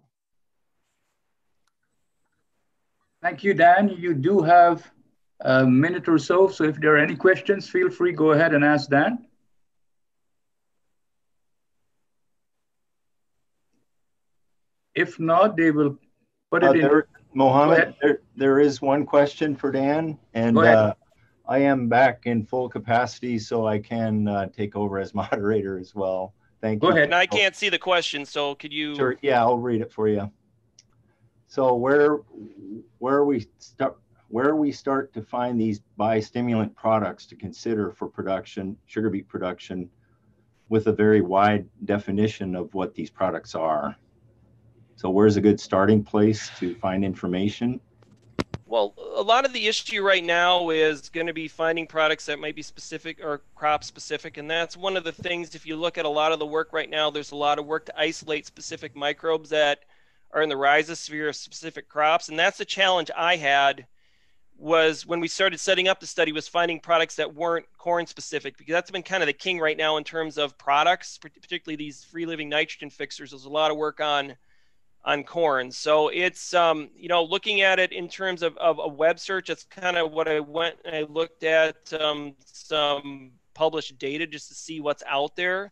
Thank you, Dan. You do have a minute or so. So if there are any questions, feel free, go ahead and ask Dan. If not, they will put it Uh, in. there, Mohammed, there, there is one question for Dan, and uh, I am back in full capacity, so I can uh, take over as moderator as well. Thank Go you. Go ahead. And I can't see the question, so could you? Sure, yeah, I'll read it for you. So where where we start where we start to find these biostimulant products to consider for production, sugar beet production, with a very wide definition of what these products are. So where's a good starting place to find information? Well, a lot of the issue right now is going to be finding products that might be specific or crop specific. And that's one of the things, if you look at a lot of the work right now, there's a lot of work to isolate specific microbes that are in the rhizosphere of specific crops. And that's the challenge I had was when we started setting up the study was finding products that weren't corn specific because that's been kind of the king right now in terms of products, particularly these free living nitrogen fixers. There's a lot of work on on corn. So it's um, you know looking at it in terms of, of a web search. That's kind of what I went and I looked at um, some published data just to see what's out there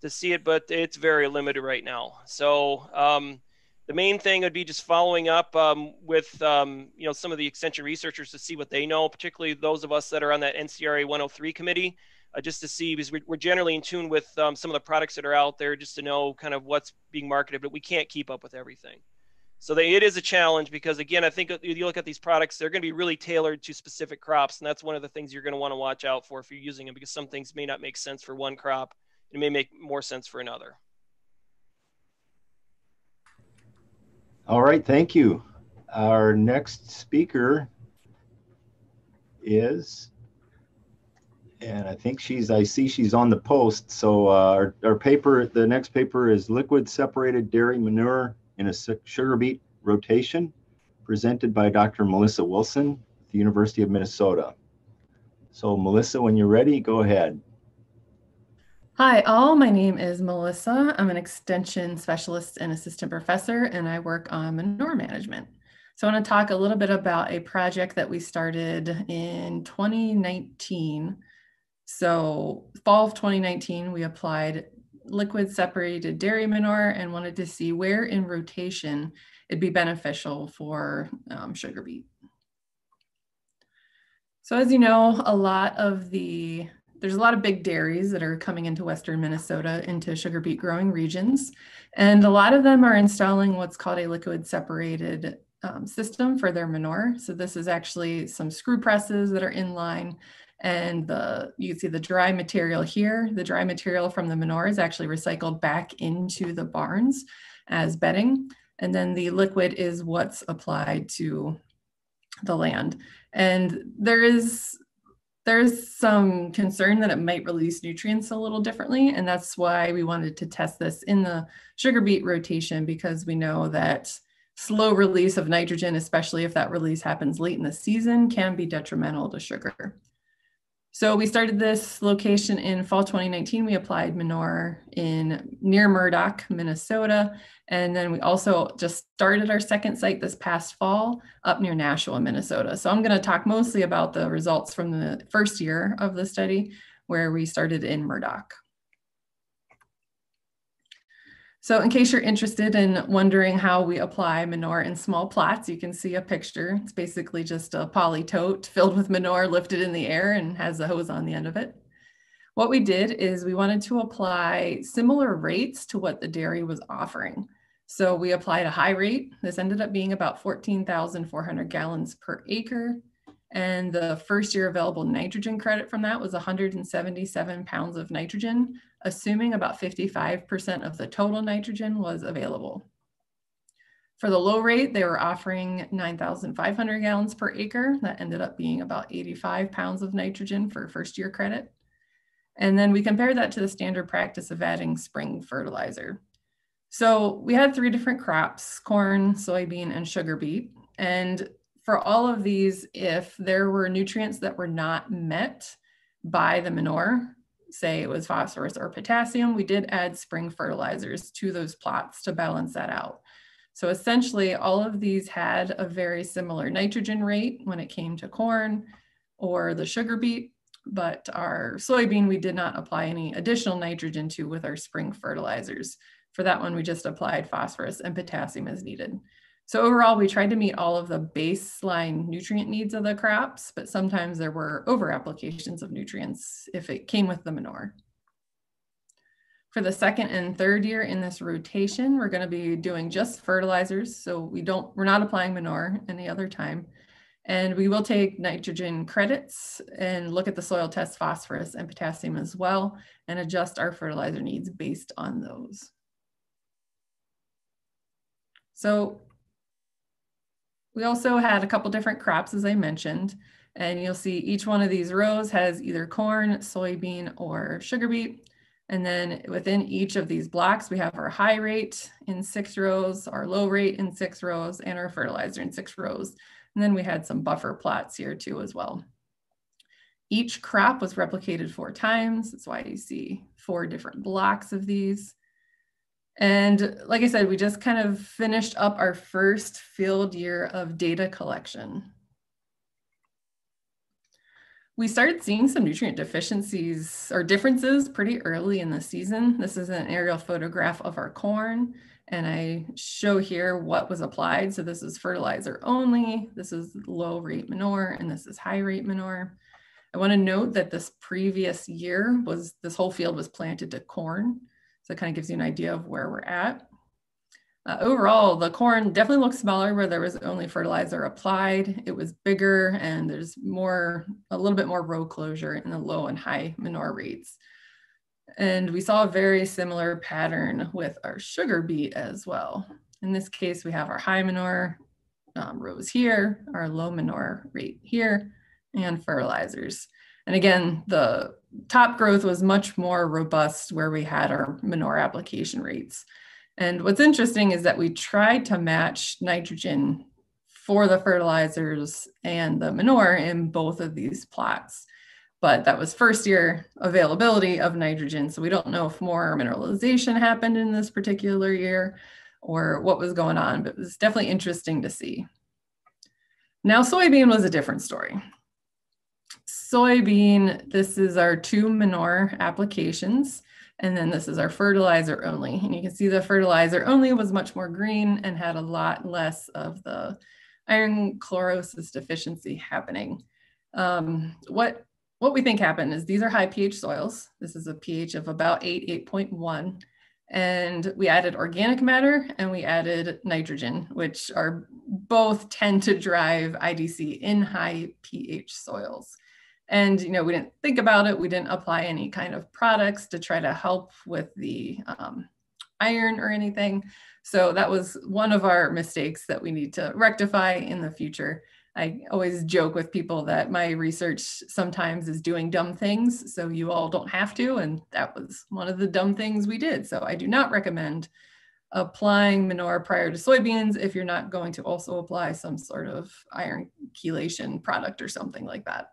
to see it, but it's very limited right now. So um, the main thing would be just following up um, with um, you know some of the extension researchers to see what they know, particularly those of us that are on that NCRA 103 committee uh, just to see because we're, generally in tune with um, some of the products that are out there just to know kind of what's being marketed but we can't keep up with everything so they, it is a challenge because again i think you look at these products they're going to be really tailored to specific crops and that's one of the things you're going to want to watch out for if you're using them because some things may not make sense for one crop it may make more sense for another All right, thank you. Our next speaker is. And I think she's, I see she's on the post. So uh, our, our paper, the next paper is liquid separated dairy manure in a sugar beet rotation presented by Dr. Melissa Wilson, at the University of Minnesota. So Melissa, when you're ready, go ahead. Hi, all. My name is Melissa. I'm an extension specialist and assistant professor, and I work on manure management. So I want to talk a little bit about a project that we started in 2019. So fall of 2019, we applied liquid separated dairy manure and wanted to see where in rotation it'd be beneficial for um, sugar beet. So as you know, a lot of the there's a lot of big dairies that are coming into western Minnesota into sugar beet growing regions. And a lot of them are installing what's called a liquid separated um, system for their manure. So this is actually some screw presses that are in line and the you see the dry material here. The dry material from the manure is actually recycled back into the barns as bedding. And then the liquid is what's applied to the land. And there is there's some concern that it might release nutrients a little differently. And that's why we wanted to test this in the sugar beet rotation because we know that slow release of nitrogen, especially if that release happens late in the season, can be detrimental to sugar. So we started this location in fall 2019. We applied manure in near Murdock, Minnesota. And then we also just started our second site this past fall up near Nashua, Minnesota. So I'm going to talk mostly about the results from the first year of the study where we started in Murdock. So in case you're interested in wondering how we apply manure in small plots, you can see a picture. It's basically just a poly tote filled with manure lifted in the air and has a hose on the end of it. What we did is we wanted to apply similar rates to what the dairy was offering. So we applied a high rate. This ended up being about 14,400 gallons per acre. And the first year available nitrogen credit from that was 177 pounds of nitrogen, assuming about 55% of the total nitrogen was available. For the low rate, they were offering 9,500 gallons per acre. That ended up being about 85 pounds of nitrogen for first year credit. And then we compared that to the standard practice of adding spring fertilizer. So we had three different crops, corn, soybean, and sugar beet. And for all of these, if there were nutrients that were not met by the manure, say it was phosphorus or potassium, we did add spring fertilizers to those plots to balance that out. So essentially all of these had a very similar nitrogen rate when it came to corn or the sugar beet, but our soybean, we did not apply any additional nitrogen to with our spring fertilizers. For that one, we just applied phosphorus and potassium as needed. So overall, we tried to meet all of the baseline nutrient needs of the crops, but sometimes there were over applications of nutrients if it came with the manure. For the second and third year in this rotation, we're going to be doing just fertilizers. So we don't, we're not applying manure any other time. And we will take nitrogen credits and look at the soil test phosphorus and potassium as well and adjust our fertilizer needs based on those. So we also had a couple different crops, as I mentioned, and you'll see each one of these rows has either corn, soybean, or sugar beet. And then within each of these blocks, we have our high rate in six rows, our low rate in six rows, and our fertilizer in six rows. And then we had some buffer plots here too as well. Each crop was replicated four times. That's why you see four different blocks of these. And like I said, we just kind of finished up our first field year of data collection. We started seeing some nutrient deficiencies or differences pretty early in the season. This is an aerial photograph of our corn and I show here what was applied. So this is fertilizer only, this is low rate manure, and this is high rate manure. I wanna note that this previous year was, this whole field was planted to corn. So it kind of gives you an idea of where we're at. Uh, overall, the corn definitely looks smaller where there was only fertilizer applied. It was bigger and there's more, a little bit more row closure in the low and high manure rates. And we saw a very similar pattern with our sugar beet as well. In this case, we have our high manure um, rows here, our low manure rate here, and fertilizers. And again, the top growth was much more robust where we had our manure application rates. And what's interesting is that we tried to match nitrogen for the fertilizers and the manure in both of these plots. But that was first year availability of nitrogen. So we don't know if more mineralization happened in this particular year or what was going on, but it was definitely interesting to see. Now, soybean was a different story. Soybean, this is our two manure applications. And then this is our fertilizer only. And you can see the fertilizer only was much more green and had a lot less of the iron chlorosis deficiency happening. Um, what, what we think happened is these are high pH soils. This is a pH of about 8, 8.1. And we added organic matter and we added nitrogen, which are both tend to drive IDC in high pH soils. And, you know, we didn't think about it. We didn't apply any kind of products to try to help with the um, iron or anything. So that was one of our mistakes that we need to rectify in the future. I always joke with people that my research sometimes is doing dumb things, so you all don't have to. And that was one of the dumb things we did. So I do not recommend applying manure prior to soybeans if you're not going to also apply some sort of iron chelation product or something like that.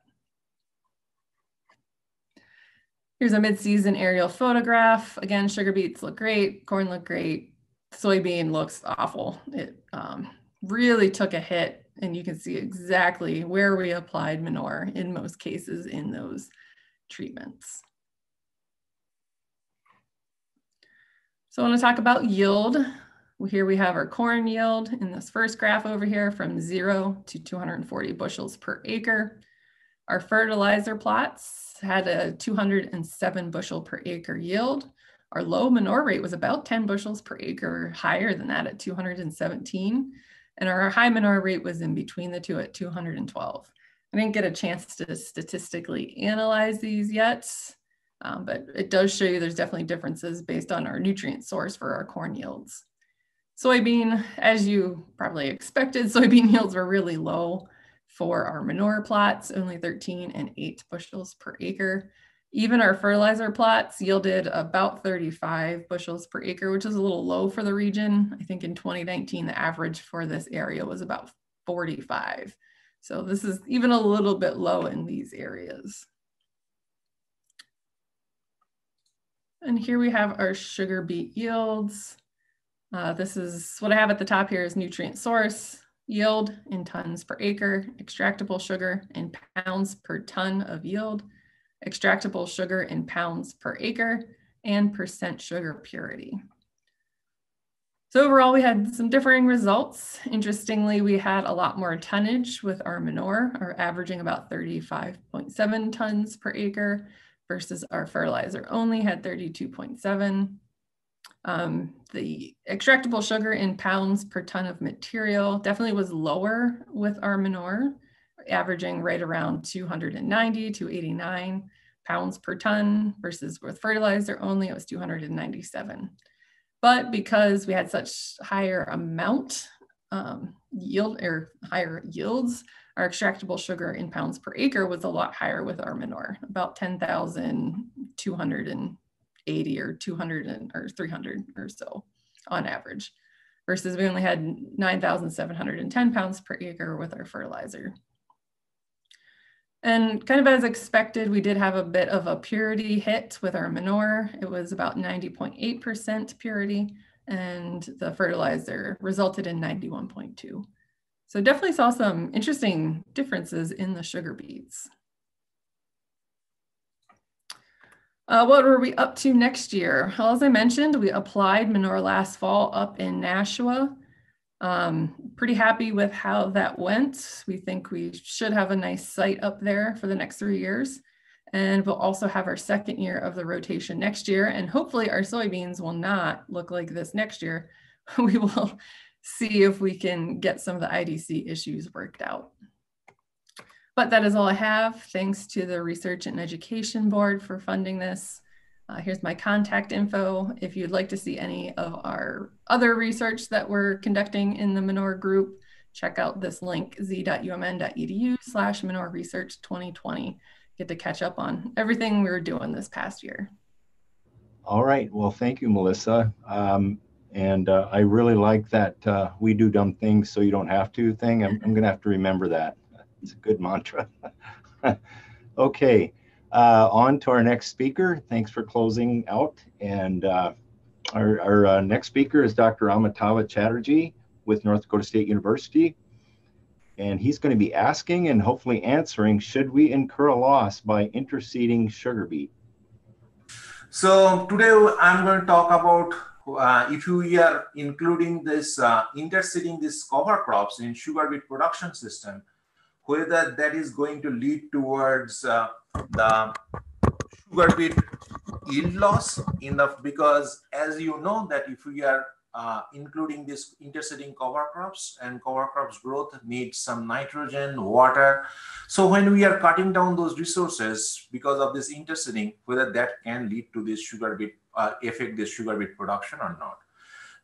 Here's a mid-season aerial photograph. Again, sugar beets look great, corn look great, soybean looks awful. It um, really took a hit and you can see exactly where we applied manure in most cases in those treatments. So I want to talk about yield. Here we have our corn yield in this first graph over here from zero to 240 bushels per acre. Our fertilizer plots had a 207 bushel per acre yield. Our low manure rate was about 10 bushels per acre higher than that at 217. And our high manure rate was in between the two at 212. I didn't get a chance to statistically analyze these yet, um, but it does show you there's definitely differences based on our nutrient source for our corn yields. Soybean, as you probably expected, soybean yields were really low for our manure plots, only 13 and 8 bushels per acre. Even our fertilizer plots yielded about 35 bushels per acre, which is a little low for the region. I think in 2019, the average for this area was about 45. So this is even a little bit low in these areas. And here we have our sugar beet yields. Uh, this is what I have at the top here is nutrient source yield in tons per acre, extractable sugar in pounds per ton of yield, extractable sugar in pounds per acre, and percent sugar purity. So overall, we had some differing results. Interestingly, we had a lot more tonnage with our manure, our averaging about 35.7 tons per acre versus our fertilizer only had 32.7. Um, the extractable sugar in pounds per ton of material definitely was lower with our manure, averaging right around 290 to 89 pounds per ton versus with fertilizer only, it was 297. But because we had such higher amount um, yield or higher yields, our extractable sugar in pounds per acre was a lot higher with our manure, about 10,200 and 80 or 200 and, or 300 or so on average, versus we only had 9,710 pounds per acre with our fertilizer. And kind of as expected, we did have a bit of a purity hit with our manure. It was about 90.8% purity, and the fertilizer resulted in 91.2. So definitely saw some interesting differences in the sugar beets. Uh, what were we up to next year? Well, as I mentioned, we applied manure last fall up in Nashua. Um, pretty happy with how that went. We think we should have a nice site up there for the next three years. And we'll also have our second year of the rotation next year. And hopefully our soybeans will not look like this next year. we will see if we can get some of the IDC issues worked out. But that is all I have. Thanks to the Research and Education Board for funding this. Uh, here's my contact info. If you'd like to see any of our other research that we're conducting in the Manure group, check out this link, z.umn.edu slash Manure Research 2020. Get to catch up on everything we were doing this past year. All right. Well, thank you, Melissa. Um, and uh, I really like that uh, we do dumb things so you don't have to thing. I'm, I'm going to have to remember that. It's a good mantra. okay. Uh, on to our next speaker. Thanks for closing out. And uh, our, our uh, next speaker is Dr. Amitava Chatterjee with North Dakota State University. And he's going to be asking and hopefully answering, should we incur a loss by interseeding sugar beet? So today I'm going to talk about uh, if you are including this uh, interseeding these cover crops in sugar beet production system, whether that is going to lead towards uh, the sugar beet yield loss the because as you know that if we are uh, including this interseeding cover crops and cover crops growth needs some nitrogen, water. So when we are cutting down those resources because of this interseeding, whether that can lead to this sugar beet, uh, affect this sugar beet production or not.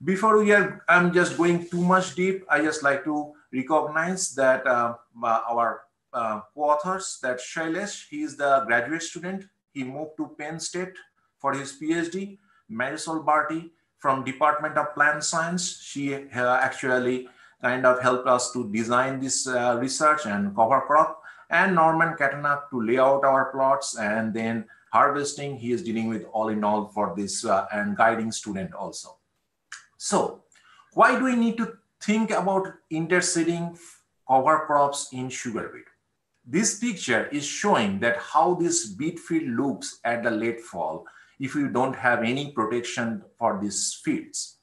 Before we are, I'm just going too much deep. I just like to recognize that uh, our uh, co-authors, that Shailesh, he is the graduate student. He moved to Penn State for his PhD. Marisol Berti, from Department of Plant Science. She uh, actually kind of helped us to design this uh, research and cover crop. And Norman Cattanach to lay out our plots and then harvesting. He is dealing with all in all for this uh, and guiding student also. So why do we need to think about interseeding cover crops in sugar beet? This picture is showing that how this beet field looks at the late fall if you don't have any protection for these fields.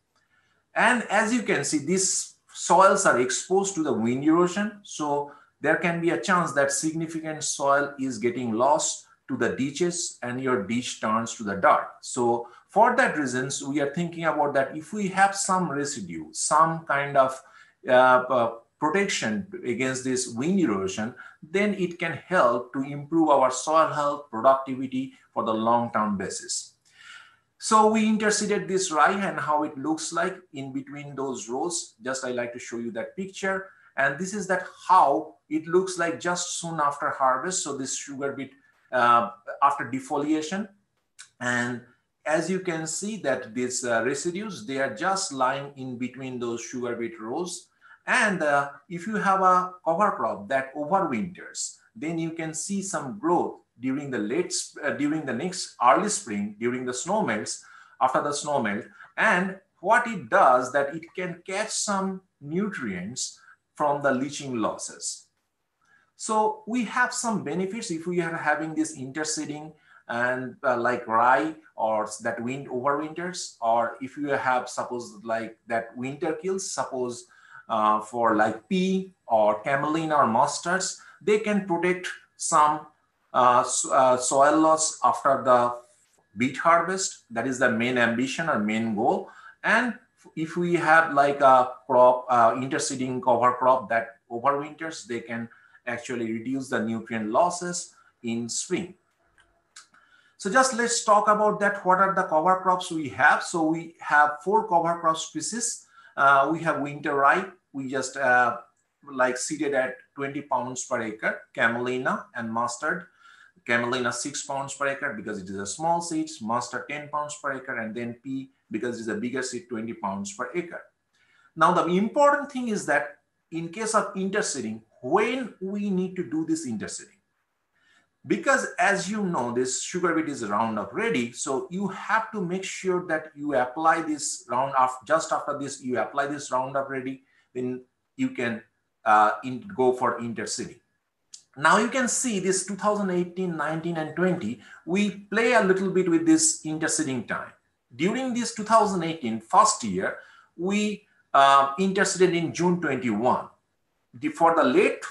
And as you can see, these soils are exposed to the wind erosion. So there can be a chance that significant soil is getting lost to the ditches and your ditch turns to the dirt. So for that reasons, we are thinking about that if we have some residue, some kind of uh, uh, protection against this wind erosion, then it can help to improve our soil health, productivity for the long-term basis. So we interseeded this rye and how it looks like in between those rows. Just I like to show you that picture. And this is that how it looks like just soon after harvest. So this sugar beet uh, after defoliation. And as you can see that these uh, residues, they are just lying in between those sugar beet rows. And uh, if you have a cover crop that overwinters, then you can see some growth during the late, uh, during the next early spring, during the snow melts, after the snow melt. And what it does that it can catch some nutrients from the leaching losses. So we have some benefits if we are having this interseeding and uh, like rye or that wind overwinters, or if you have suppose like that winter kills, suppose uh, for like pea or camelina or mustards, they can protect some uh, uh, soil loss after the beet harvest. That is the main ambition or main goal. And if we have like a crop, uh, interseeding cover crop that overwinters, they can actually reduce the nutrient losses in spring. So just let's talk about that. What are the cover crops we have? So we have four cover crop species. Uh, we have winter rye. We just uh, like seeded at 20 pounds per acre, camelina and mustard. Camelina 6 pounds per acre because it is a small seed, mustard 10 pounds per acre, and then pea because it's a bigger seed 20 pounds per acre. Now the important thing is that in case of interseeding, when we need to do this interseeding, because as you know, this sugar beet is Roundup ready, so you have to make sure that you apply this round after, just after this, you apply this Roundup ready, then you can uh, in, go for interseeding. Now you can see this 2018, 19, and 20, we play a little bit with this interseeding time. During this 2018 first year, we uh, interseeded in June 21. the, For the late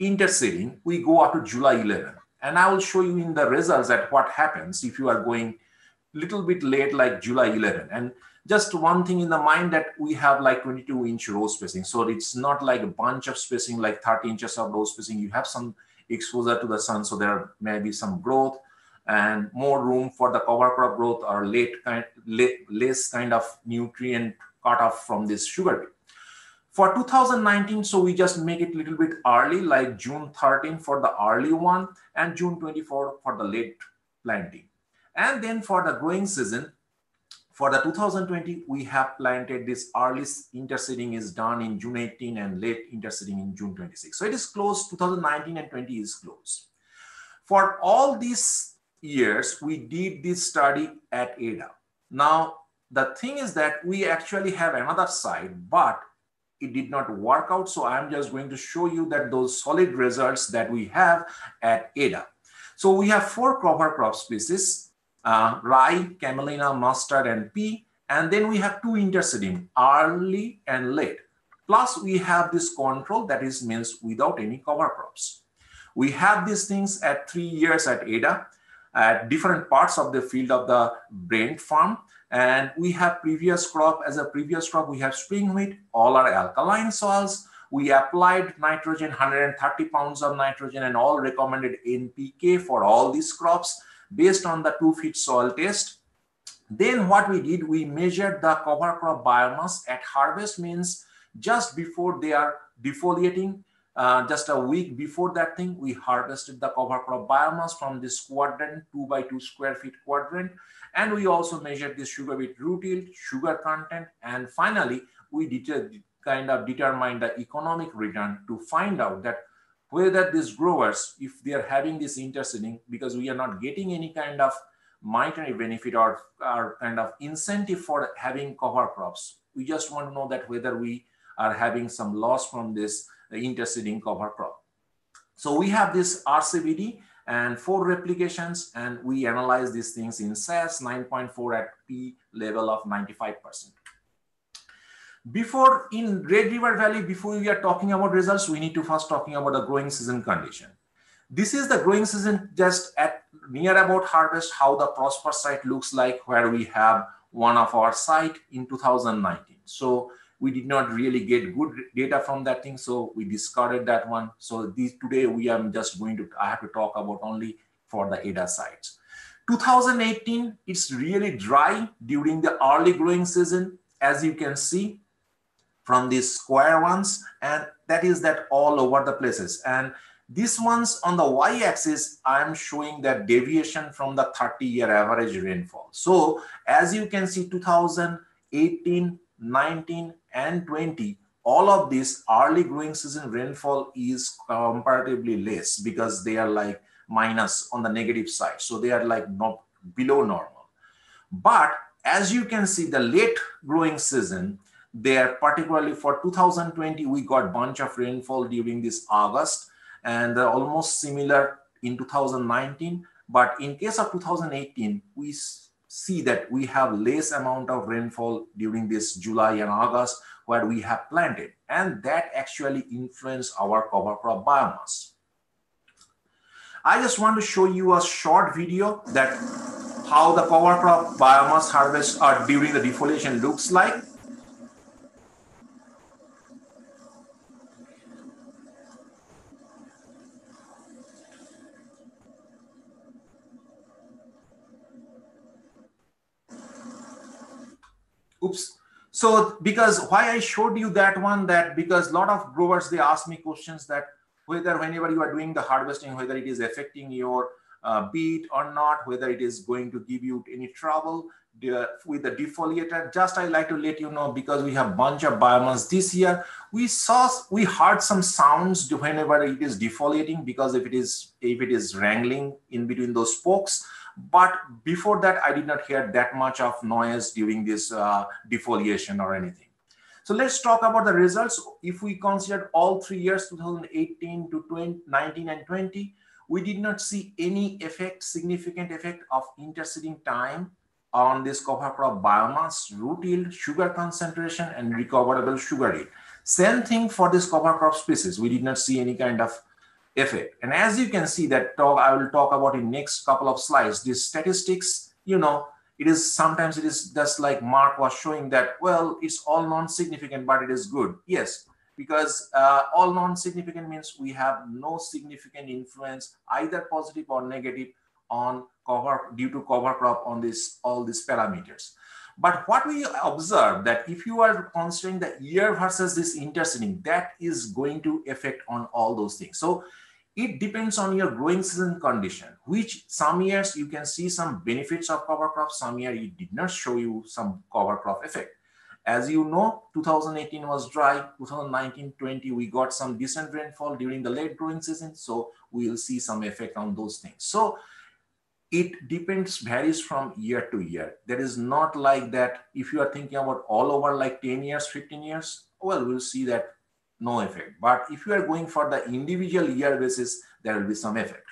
interseeding, we go up to July 11. And I will show you in the results at what happens if you are going a little bit late like July 11. And just one thing in the mind that we have like 22 inch row spacing. So it's not like a bunch of spacing, like 30 inches of row spacing. You have some exposure to the sun. So there may be some growth and more room for the cover crop growth or late kind, late, less kind of nutrient cut off from this sugar beet. For 2019, so we just make it a little bit early, like June 13 for the early one and June 24 for the late planting. And then for the growing season, for the 2020, we have planted this early interseeding is done in June 18 and late interseeding in June 26. So it is close, 2019 and 20 is close. For all these years, we did this study at Ada. Now, the thing is that we actually have another site, but it did not work out. So I'm just going to show you that those solid results that we have at Ada. So we have four cover crop species, uh, rye, camelina, mustard, and pea. And then we have two interseeding, early and late. Plus we have this control that is means without any cover crops. We have these things at three years at Ada at different parts of the field of the Brent farm. And we have previous crop as a previous crop, we have spring wheat, all are alkaline soils. We applied nitrogen, 130 pounds of nitrogen and all recommended NPK for all these crops based on the two feet soil test. Then what we did, we measured the cover crop biomass at harvest means just before they are defoliating uh, just a week before that thing, we harvested the cover crop biomass from this quadrant, two by two square feet quadrant. And we also measured the sugar beet root yield, sugar content. And finally, we kind of determine the economic return to find out that whether these growers, if they are having this interseeding, because we are not getting any kind of monetary benefit or, or kind of incentive for having cover crops. We just want to know that whether we are having some loss from this interseeding cover crop. So we have this RCBD and four replications and we analyze these things in SAS 9.4 at P level of 95%. Before in Red River Valley, before we are talking about results, we need to first talking about the growing season condition. This is the growing season just at near about harvest, how the Prosper site looks like where we have one of our site in 2019. So we did not really get good data from that thing so we discarded that one. So these today we are just going to i have to talk about only for the Ada sites. 2018 it's really dry during the early growing season as you can see from these square ones and that is that all over the places. And these ones on the y-axis, I'm showing that deviation from the 30-year average rainfall. So as you can see, 2018, 19, and 20, all of this early growing season rainfall is comparatively less because they are like minus on the negative side. So they are like not below normal. But as you can see, the late growing season, there particularly for 2020, we got bunch of rainfall during this August and almost similar in 2019. But in case of 2018, we see that we have less amount of rainfall during this July and August where we have planted and that actually influence our cover crop biomass. I just want to show you a short video that how the cover crop biomass harvest or during the defoliation looks like. Oops. So because why i showed you that one that because a lot of growers they ask me questions that whether whenever you are doing the harvesting whether it is affecting your uh, beet or not whether it is going to give you any trouble with the defoliator. Just i like to let you know because we have bunch of biomass this year we saw we heard some sounds whenever it is defoliating because if it is if it is wrangling in between those spokes but before that, I did not hear that much of noise during this uh, defoliation or anything. So let's talk about the results. If we consider all three years, 2018 to 2019 and 20, we did not see any effect, significant effect of interseeding time on this cover crop biomass, root yield, sugar concentration, and recoverable sugar rate. Same thing for this cover crop species. We did not see any kind of effect. And as you can see that talk, I will talk about in next couple of slides, these statistics, you know, it is sometimes it is just like Mark was showing that, well, it's all non-significant, but it is good. Yes, because uh, all non-significant means we have no significant influence, either positive or negative on cover due to cover crop on this all these parameters. But what we observe that if you are considering the year versus this interseeding, that is going to affect on all those things. So it depends on your growing season condition, which some years you can see some benefits of cover crop, some year it did not show you some cover crop effect. As you know, 2018 was dry, 2019-20, we got some decent rainfall during the late growing season. So we will see some effect on those things. So it depends, varies from year to year. There is not like that. If you are thinking about all over like 10 years, 15 years, well, we'll see that no effect. But if you are going for the individual year basis, there will be some effect.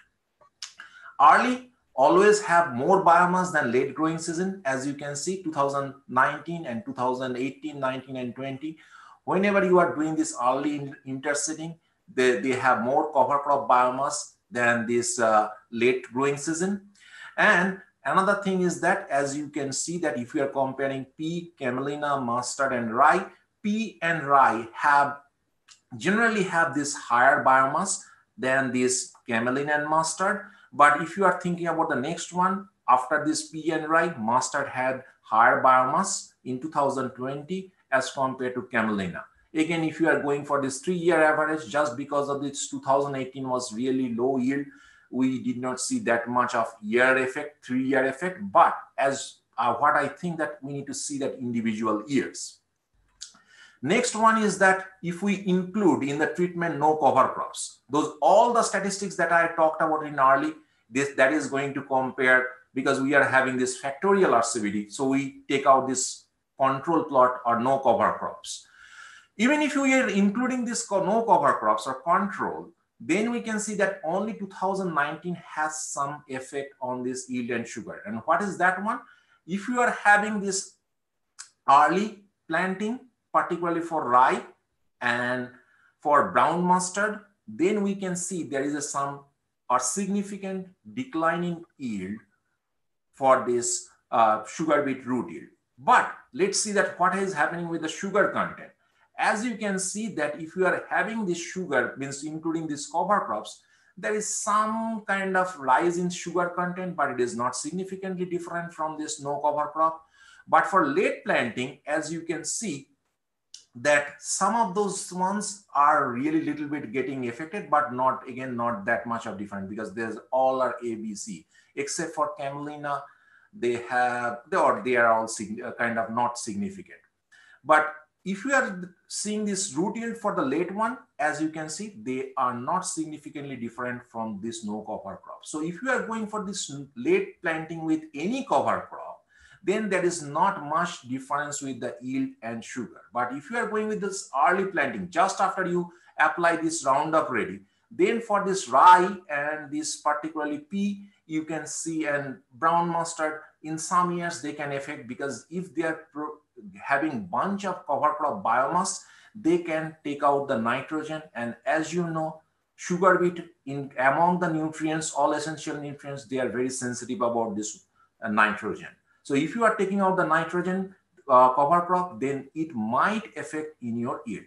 Early always have more biomass than late growing season. As you can see, 2019 and 2018, 19 and 20. Whenever you are doing this early interseeding, they, they have more cover crop biomass than this uh, late growing season. And another thing is that as you can see that if you are comparing pea, camelina, mustard and rye, pea and rye have generally have this higher biomass than this camelina and mustard. But if you are thinking about the next one, after this pea and rye, mustard had higher biomass in 2020 as compared to camelina. Again, if you are going for this three-year average, just because of this 2018 was really low yield, we did not see that much of year effect, three-year effect. But as uh, what I think that we need to see that individual years. Next one is that if we include in the treatment no cover crops, those all the statistics that I talked about in early, this that is going to compare because we are having this factorial RCBD. So we take out this control plot or no cover crops. Even if we are including this no cover crops or control, then we can see that only 2019 has some effect on this yield and sugar. And what is that one? If you are having this early planting, particularly for rye and for brown mustard, then we can see there is a some or significant decline in yield for this uh, sugar beet root yield. But let's see that what is happening with the sugar content as you can see that if you are having this sugar, means including these cover crops, there is some kind of rise in sugar content, but it is not significantly different from this no cover crop. But for late planting, as you can see, that some of those ones are really little bit getting affected, but not again, not that much of different because there's all are ABC, except for Camelina, they have, they are, they are all uh, kind of not significant. But if you are seeing this root yield for the late one, as you can see, they are not significantly different from this no cover crop. So if you are going for this late planting with any cover crop, then there is not much difference with the yield and sugar. But if you are going with this early planting, just after you apply this Roundup Ready, then for this rye and this particularly pea, you can see and brown mustard, in some years they can affect because if they are having bunch of cover crop biomass, they can take out the nitrogen. And as you know, sugar beet in among the nutrients, all essential nutrients, they are very sensitive about this uh, nitrogen. So if you are taking out the nitrogen uh, cover crop, then it might affect in your yield.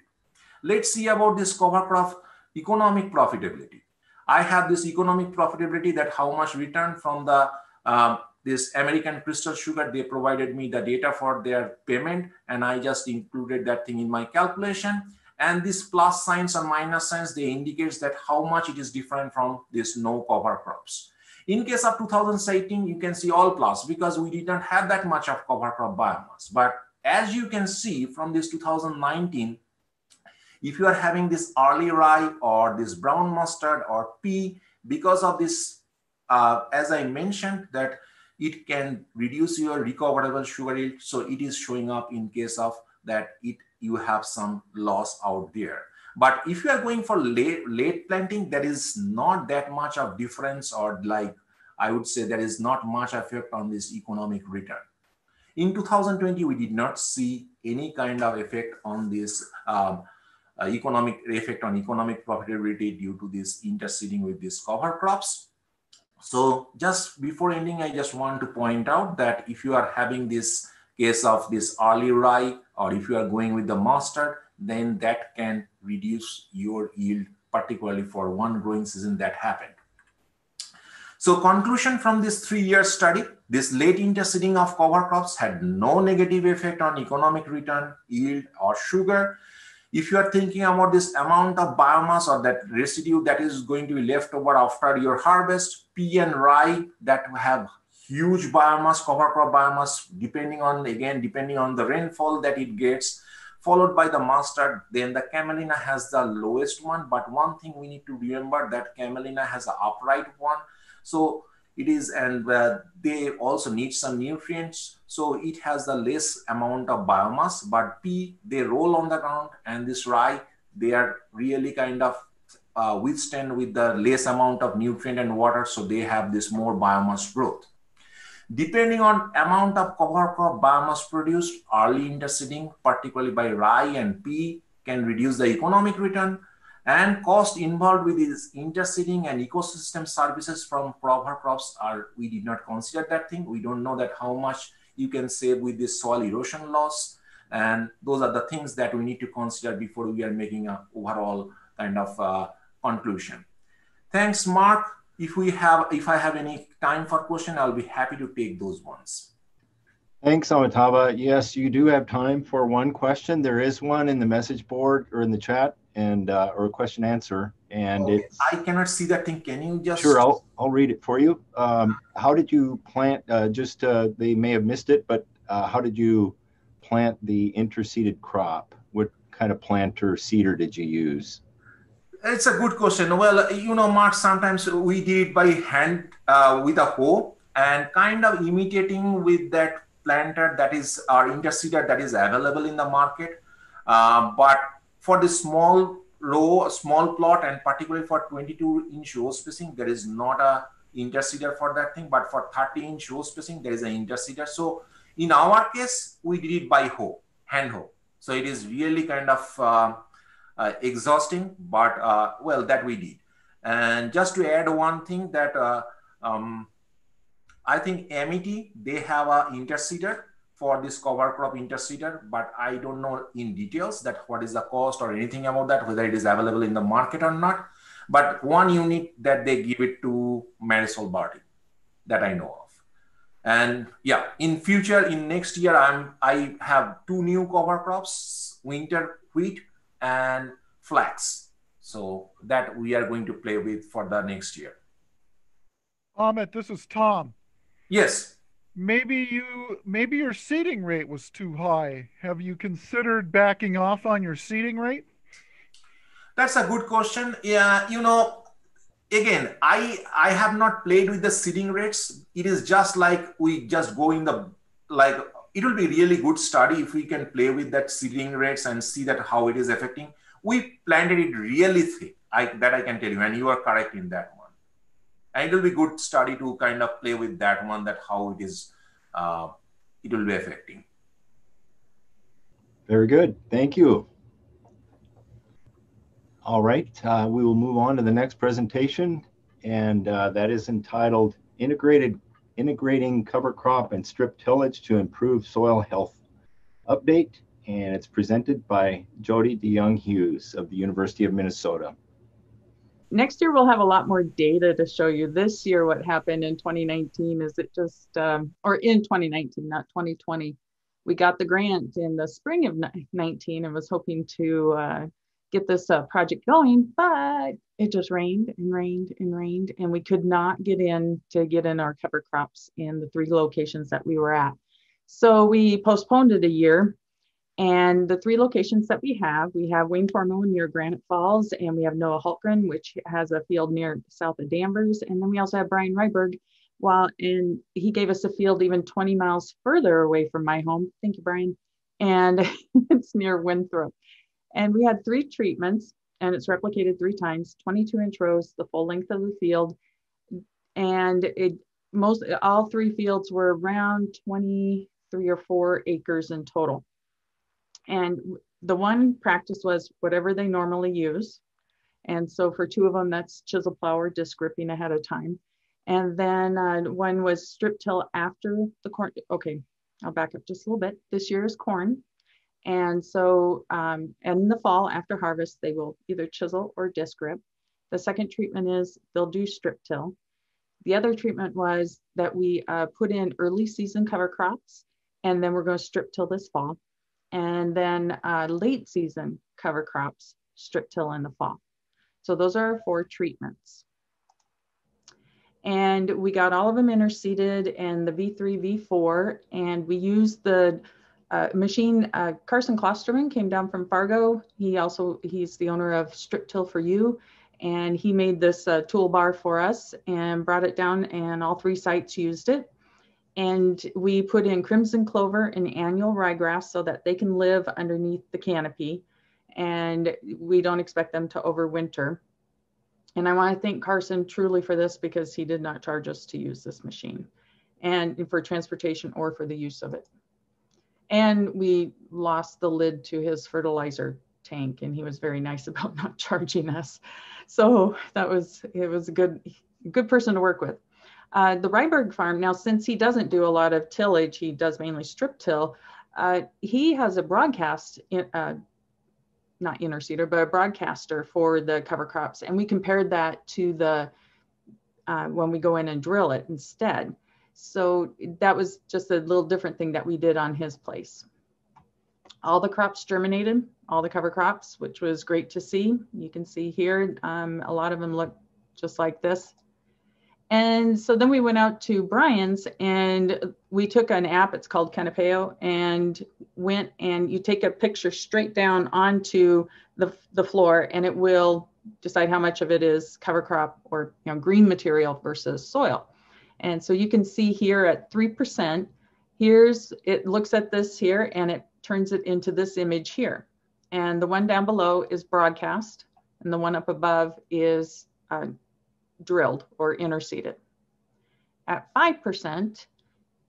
Let's see about this cover crop economic profitability. I have this economic profitability that how much return from the um, this American Crystal Sugar, they provided me the data for their payment and I just included that thing in my calculation. And this plus signs or minus signs, they indicates that how much it is different from this no cover crops. In case of 2018, you can see all plus because we did not have that much of cover crop biomass. But as you can see from this 2019, if you are having this early rye or this brown mustard or pea, because of this, uh, as I mentioned, that it can reduce your recoverable sugar yield. So it is showing up in case of that it you have some loss out there. But if you are going for late, late planting, there is not that much of difference or like, I would say there is not much effect on this economic return. In 2020, we did not see any kind of effect on this um, uh, economic effect on economic profitability due to this interseeding with these cover crops. So just before ending, I just want to point out that if you are having this case of this early rye, or if you are going with the mustard, then that can reduce your yield, particularly for one growing season that happened. So conclusion from this three-year study, this late interseeding of cover crops had no negative effect on economic return, yield, or sugar. If you are thinking about this amount of biomass or that residue that is going to be left over after your harvest, pea and rye that have huge biomass, cover crop biomass, depending on, again, depending on the rainfall that it gets, followed by the mustard. Then the camelina has the lowest one. But one thing we need to remember that camelina has an upright one. So it is, and uh, they also need some nutrients. So it has the less amount of biomass, but pea, they roll on the ground and this rye, they are really kind of uh, withstand with the less amount of nutrient and water. So they have this more biomass growth. Depending on amount of cover crop biomass produced, early interseeding, particularly by rye and pea, can reduce the economic return and cost involved with this interseeding and ecosystem services from cover crops are we did not consider that thing. We don't know that how much you can save with this soil erosion loss. And those are the things that we need to consider before we are making an overall kind of uh, conclusion. Thanks, Mark if we have, if I have any time for question, I'll be happy to take those ones. Thanks, Amitava. Yes, you do have time for one question. There is one in the message board or in the chat and uh, or a question answer. And okay. I cannot see that thing. Can you just sure? I'll I'll read it for you. Um, how did you plant? Uh, just uh, they may have missed it, but uh, how did you plant the interseeded crop? What kind of planter seeder did you use? It's a good question. Well, you know, Mark, sometimes we did it by hand uh, with a hoe and kind of imitating with that planter that is our interseeder that is available in the market. Uh, but for the small row, small plot, and particularly for 22 inch row spacing, there is not a interseeder for that thing. But for 30 inch row spacing, there is an interseeder. So in our case, we did it by hoe, hand hoe. So it is really kind of uh, uh, exhausting, but uh, well, that we did. And just to add one thing that uh, um, I think Amity, they have a interseeder for this cover crop interseeder, but I don't know in details that what is the cost or anything about that, whether it is available in the market or not. But one unit that they give it to Marisol Berti that I know of. And yeah, in future, in next year, I'm I have two new cover crops, winter wheat and flax. So that we are going to play with for the next year. Amit, this is Tom. Yes. Maybe you maybe your seeding rate was too high. Have you considered backing off on your seeding rate? That's a good question. Yeah, you know, again, I I have not played with the seeding rates. It is just like we just go in the like it will be really good study if we can play with that seeding rates and see that how it is affecting. We planted it really thick. I, that I can tell you, and you are correct in that one. And it will be good study to kind of play with that one, that how it is, uh, it will be affecting. Very good. Thank you. All right, uh, we will move on to the next presentation, and uh, that is entitled Integrated Integrating Cover Crop and Strip Tillage to Improve Soil Health Update. And it's presented by Jodi DeJong-Hughes of the University of Minnesota. Next year, we'll have a lot more data to show you. This year, what happened in 2019 is it just, um, or in 2019, not 2020, we got the grant in the spring of 19 and was hoping to uh, get this uh, project going, but it just rained and rained and rained, and we could not get in to get in our cover crops in the three locations that we were at. So we postponed it a year. And the three locations that we have, we have Wayne Tormo near Granite Falls, and we have Noah Hultgren, which has a field near south of Danvers. And then we also have Brian Ryberg, while in he gave us a field even 20 miles further away from my home. Thank you, Brian. And it's near Winthrop. And we had three treatments and it's replicated three times, 22 inch rows, the full length of the field. And it most all three fields were around 23 or four acres in total. And the one practice was whatever they normally use. And so for two of them, that's chisel plow or disc ripping ahead of time. And then uh, one was strip till after the corn. Okay, I'll back up just a little bit. This year is corn. And so um, in the fall after harvest, they will either chisel or disc rip. The second treatment is they'll do strip till. The other treatment was that we uh, put in early season cover crops, and then we're going to strip till this fall. And then uh, late season cover crops, strip till in the fall. So those are our four treatments. And we got all of them interseeded in the V3, V4, and we used the uh, machine, uh, Carson Klosterman came down from Fargo. He also, he's the owner of Strip Till for You. And he made this uh, toolbar for us and brought it down and all three sites used it. And we put in crimson clover and annual ryegrass so that they can live underneath the canopy. And we don't expect them to overwinter. And I want to thank Carson truly for this because he did not charge us to use this machine and for transportation or for the use of it. And we lost the lid to his fertilizer tank and he was very nice about not charging us. So that was, it was a good, good person to work with. Uh, the Ryberg farm, now since he doesn't do a lot of tillage, he does mainly strip till, uh, he has a broadcast, in, uh, not interseeder, but a broadcaster for the cover crops. And we compared that to the, uh, when we go in and drill it instead. So that was just a little different thing that we did on his place. All the crops germinated, all the cover crops, which was great to see. You can see here, um, a lot of them look just like this. And so then we went out to Brian's and we took an app, it's called Canopeo, and went and you take a picture straight down onto the, the floor and it will decide how much of it is cover crop or you know, green material versus soil. And so you can see here at 3%, here's, it looks at this here and it turns it into this image here. And the one down below is broadcast and the one up above is uh, drilled or interseeded. At 5%,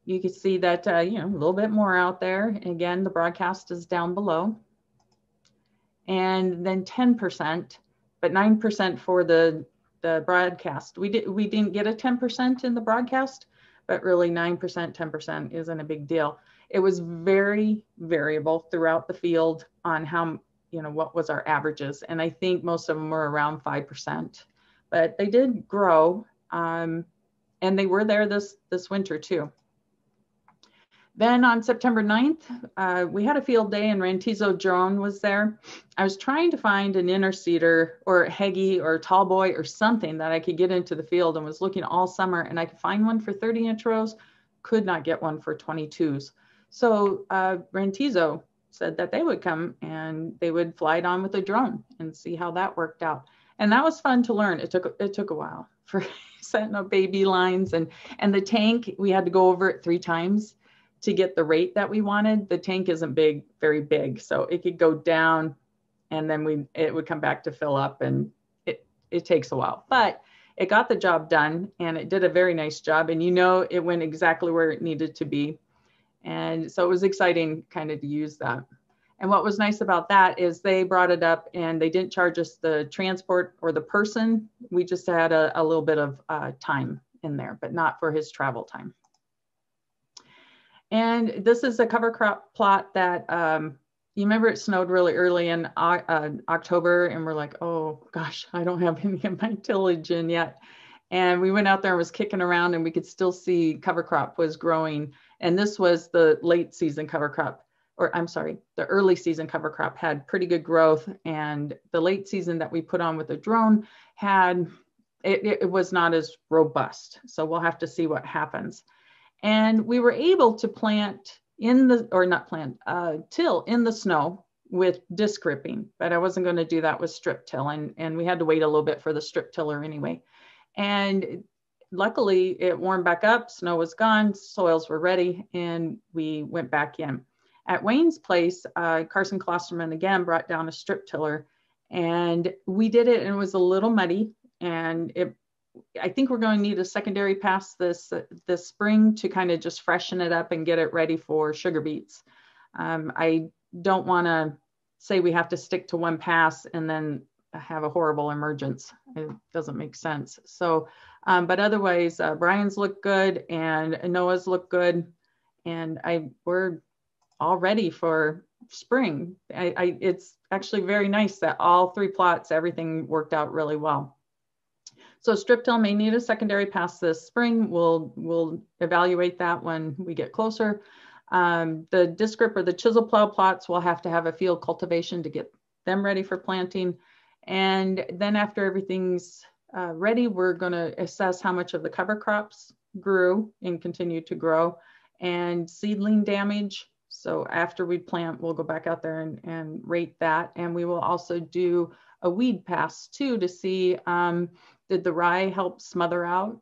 you can see that, uh, you know, a little bit more out there. Again, the broadcast is down below. And then 10%, but 9% for the the broadcast. We did we didn't get a 10% in the broadcast, but really 9%, 10% isn't a big deal. It was very variable throughout the field on how you know what was our averages, and I think most of them were around 5%, but they did grow, um, and they were there this this winter too. Then on September 9th, uh, we had a field day and Rantizo Drone was there. I was trying to find an interseeder or Hagie or tall boy or something that I could get into the field and was looking all summer and I could find one for 30 inch rows, could not get one for 22s. So uh, Rantizo said that they would come and they would fly it on with a drone and see how that worked out. And that was fun to learn. It took it took a while for setting up baby lines and and the tank we had to go over it three times to get the rate that we wanted. The tank isn't big, very big, so it could go down and then we it would come back to fill up and it it takes a while. But it got the job done and it did a very nice job and you know it went exactly where it needed to be. And so it was exciting kind of to use that. And what was nice about that is they brought it up and they didn't charge us the transport or the person. We just had a, a little bit of uh, time in there, but not for his travel time. And this is a cover crop plot that um, you remember it snowed really early in uh, October, and we're like, oh gosh, I don't have any of my tillage in yet. And we went out there and was kicking around, and we could still see cover crop was growing. And this was the late season cover crop, or I'm sorry, the early season cover crop had pretty good growth, and the late season that we put on with the drone had it, it was not as robust. So we'll have to see what happens. And we were able to plant in the, or not plant, uh, till in the snow with disc ripping, but I wasn't going to do that with strip till. And, and we had to wait a little bit for the strip tiller anyway. And luckily it warmed back up, snow was gone, soils were ready, and we went back in. At Wayne's place, uh, Carson Klosterman again brought down a strip tiller and we did it and it was a little muddy and it I think we're going to need a secondary pass this this spring to kind of just freshen it up and get it ready for sugar beets. Um, I don't want to say we have to stick to one pass and then have a horrible emergence. It doesn't make sense. So, um, but otherwise, uh, Brian's look good and Noah's look good, and I we're all ready for spring. I, I it's actually very nice that all three plots everything worked out really well. So strip till may need a secondary pass this spring. We'll, we'll evaluate that when we get closer. Um, the disc rip or the chisel plow plots will have to have a field cultivation to get them ready for planting. And then after everything's uh, ready, we're going to assess how much of the cover crops grew and continue to grow and seedling damage. So after we plant, we'll go back out there and, and rate that. And we will also do a weed pass too to see um, did the rye help smother out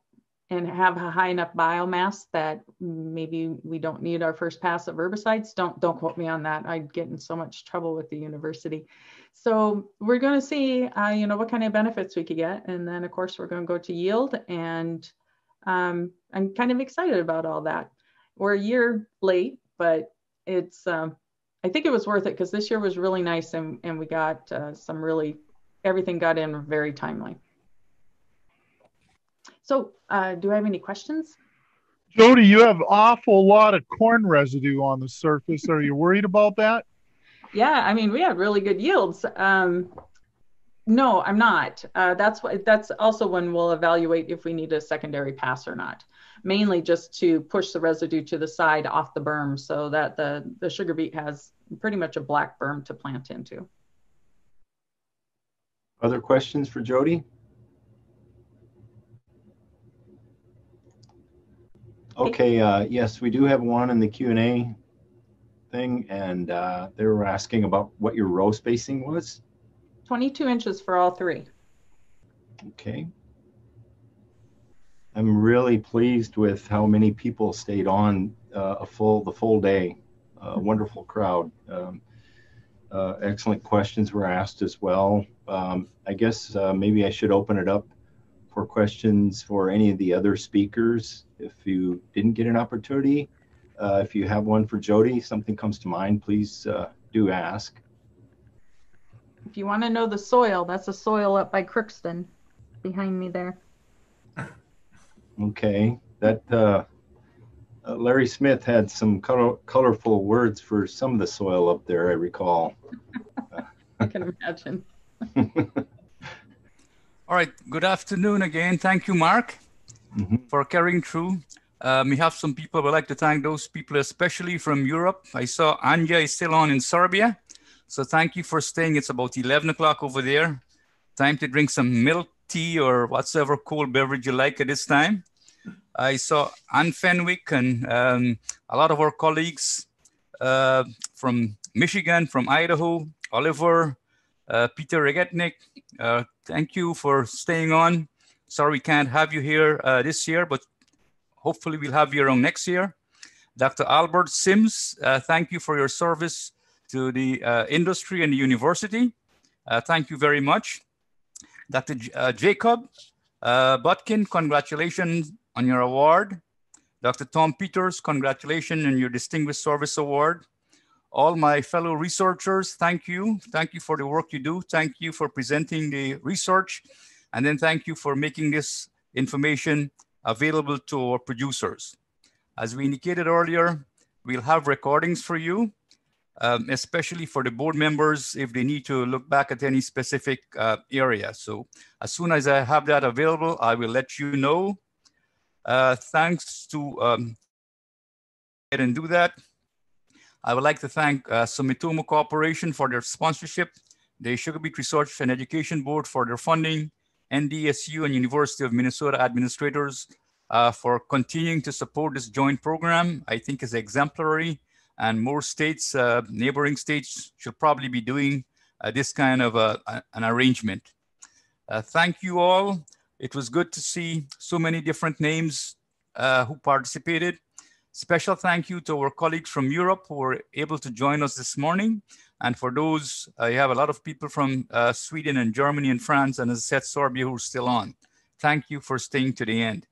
and have a high enough biomass that maybe we don't need our first pass of herbicides. Don't don't quote me on that. I'd get in so much trouble with the university. So we're going to see, uh, you know, what kind of benefits we could get, and then of course we're going to go to yield, and um, I'm kind of excited about all that. We're a year late, but it's um, I think it was worth it because this year was really nice, and and we got uh, some really everything got in very timely. So uh, do I have any questions? Jodi, you have awful lot of corn residue on the surface. Are you worried about that? Yeah, I mean, we had really good yields. Um, no, I'm not. Uh, that's what, that's also when we'll evaluate if we need a secondary pass or not. Mainly just to push the residue to the side off the berm so that the, the sugar beet has pretty much a black berm to plant into. Other questions for Jodi? Okay, uh, yes, we do have one in the Q and A thing, and uh, they were asking about what your row spacing was. 22 inches for all three. Okay. I'm really pleased with how many people stayed on uh, a full the full day. Uh, wonderful crowd. Um, uh, excellent questions were asked as well. Um, I guess uh, maybe I should open it up for questions for any of the other speakers. If you didn't get an opportunity, uh, if you have one for Jodi, something comes to mind, please uh, do ask. If you want to know the soil, that's a soil up by Crookston behind me there. Okay, that uh, uh, Larry Smith had some color, colorful words for some of the soil up there, I recall. I can imagine. All right, good afternoon again. Thank you, Mark, Mhm. for carrying through. Um, we have some people, would like to thank those people, especially from Europe. I saw Anja is still on in Serbia. So thank you for staying. It's about 11 o'clock over there. Time to drink some milk tea or whatsoever cool beverage you like at this time. I saw Anne Fenwick and um, a lot of our colleagues uh, from Michigan, from Idaho, Oliver, uh, Peter Regitnig. Uh, thank you for staying on. Sorry we can't have you here uh, this year, but hopefully we'll have you around next year. Dr. Albert Sims, uh, thank you for your service to the uh, industry and the university. Thank you very much. Dr. J- uh, Jacob uh, Butkin, congratulations on your award. Dr. Tom Peters, congratulations on your Distinguished Service Award. All my fellow researchers, thank you. Thank you for the work you do. Thank you for presenting the research. And then thank you for making this information available to our producers. As we indicated earlier, we'll have recordings for you, um, especially for the board members if they need to look back at any specific uh, area. So as soon as I have that available, I will let you know. Uh, thanks to um, and do that. I would like to thank uh, Sumitomo Corporation for their sponsorship, the Sugar Beet Research and Education Board for their funding, NDSU and University of Minnesota administrators uh, for continuing to support this joint program. I think is exemplary and more states, uh, neighboring states should probably be doing uh, this kind of a, a- an arrangement. Uh, thank you all. It was good to see so many different names uh, who participated. Special thank you to our colleagues from Europe who were able to join us this morning. And for those, uh, you have a lot of people from uh, Sweden and Germany and France, and as I said, Serbia who's still on. Thank you for staying to the end.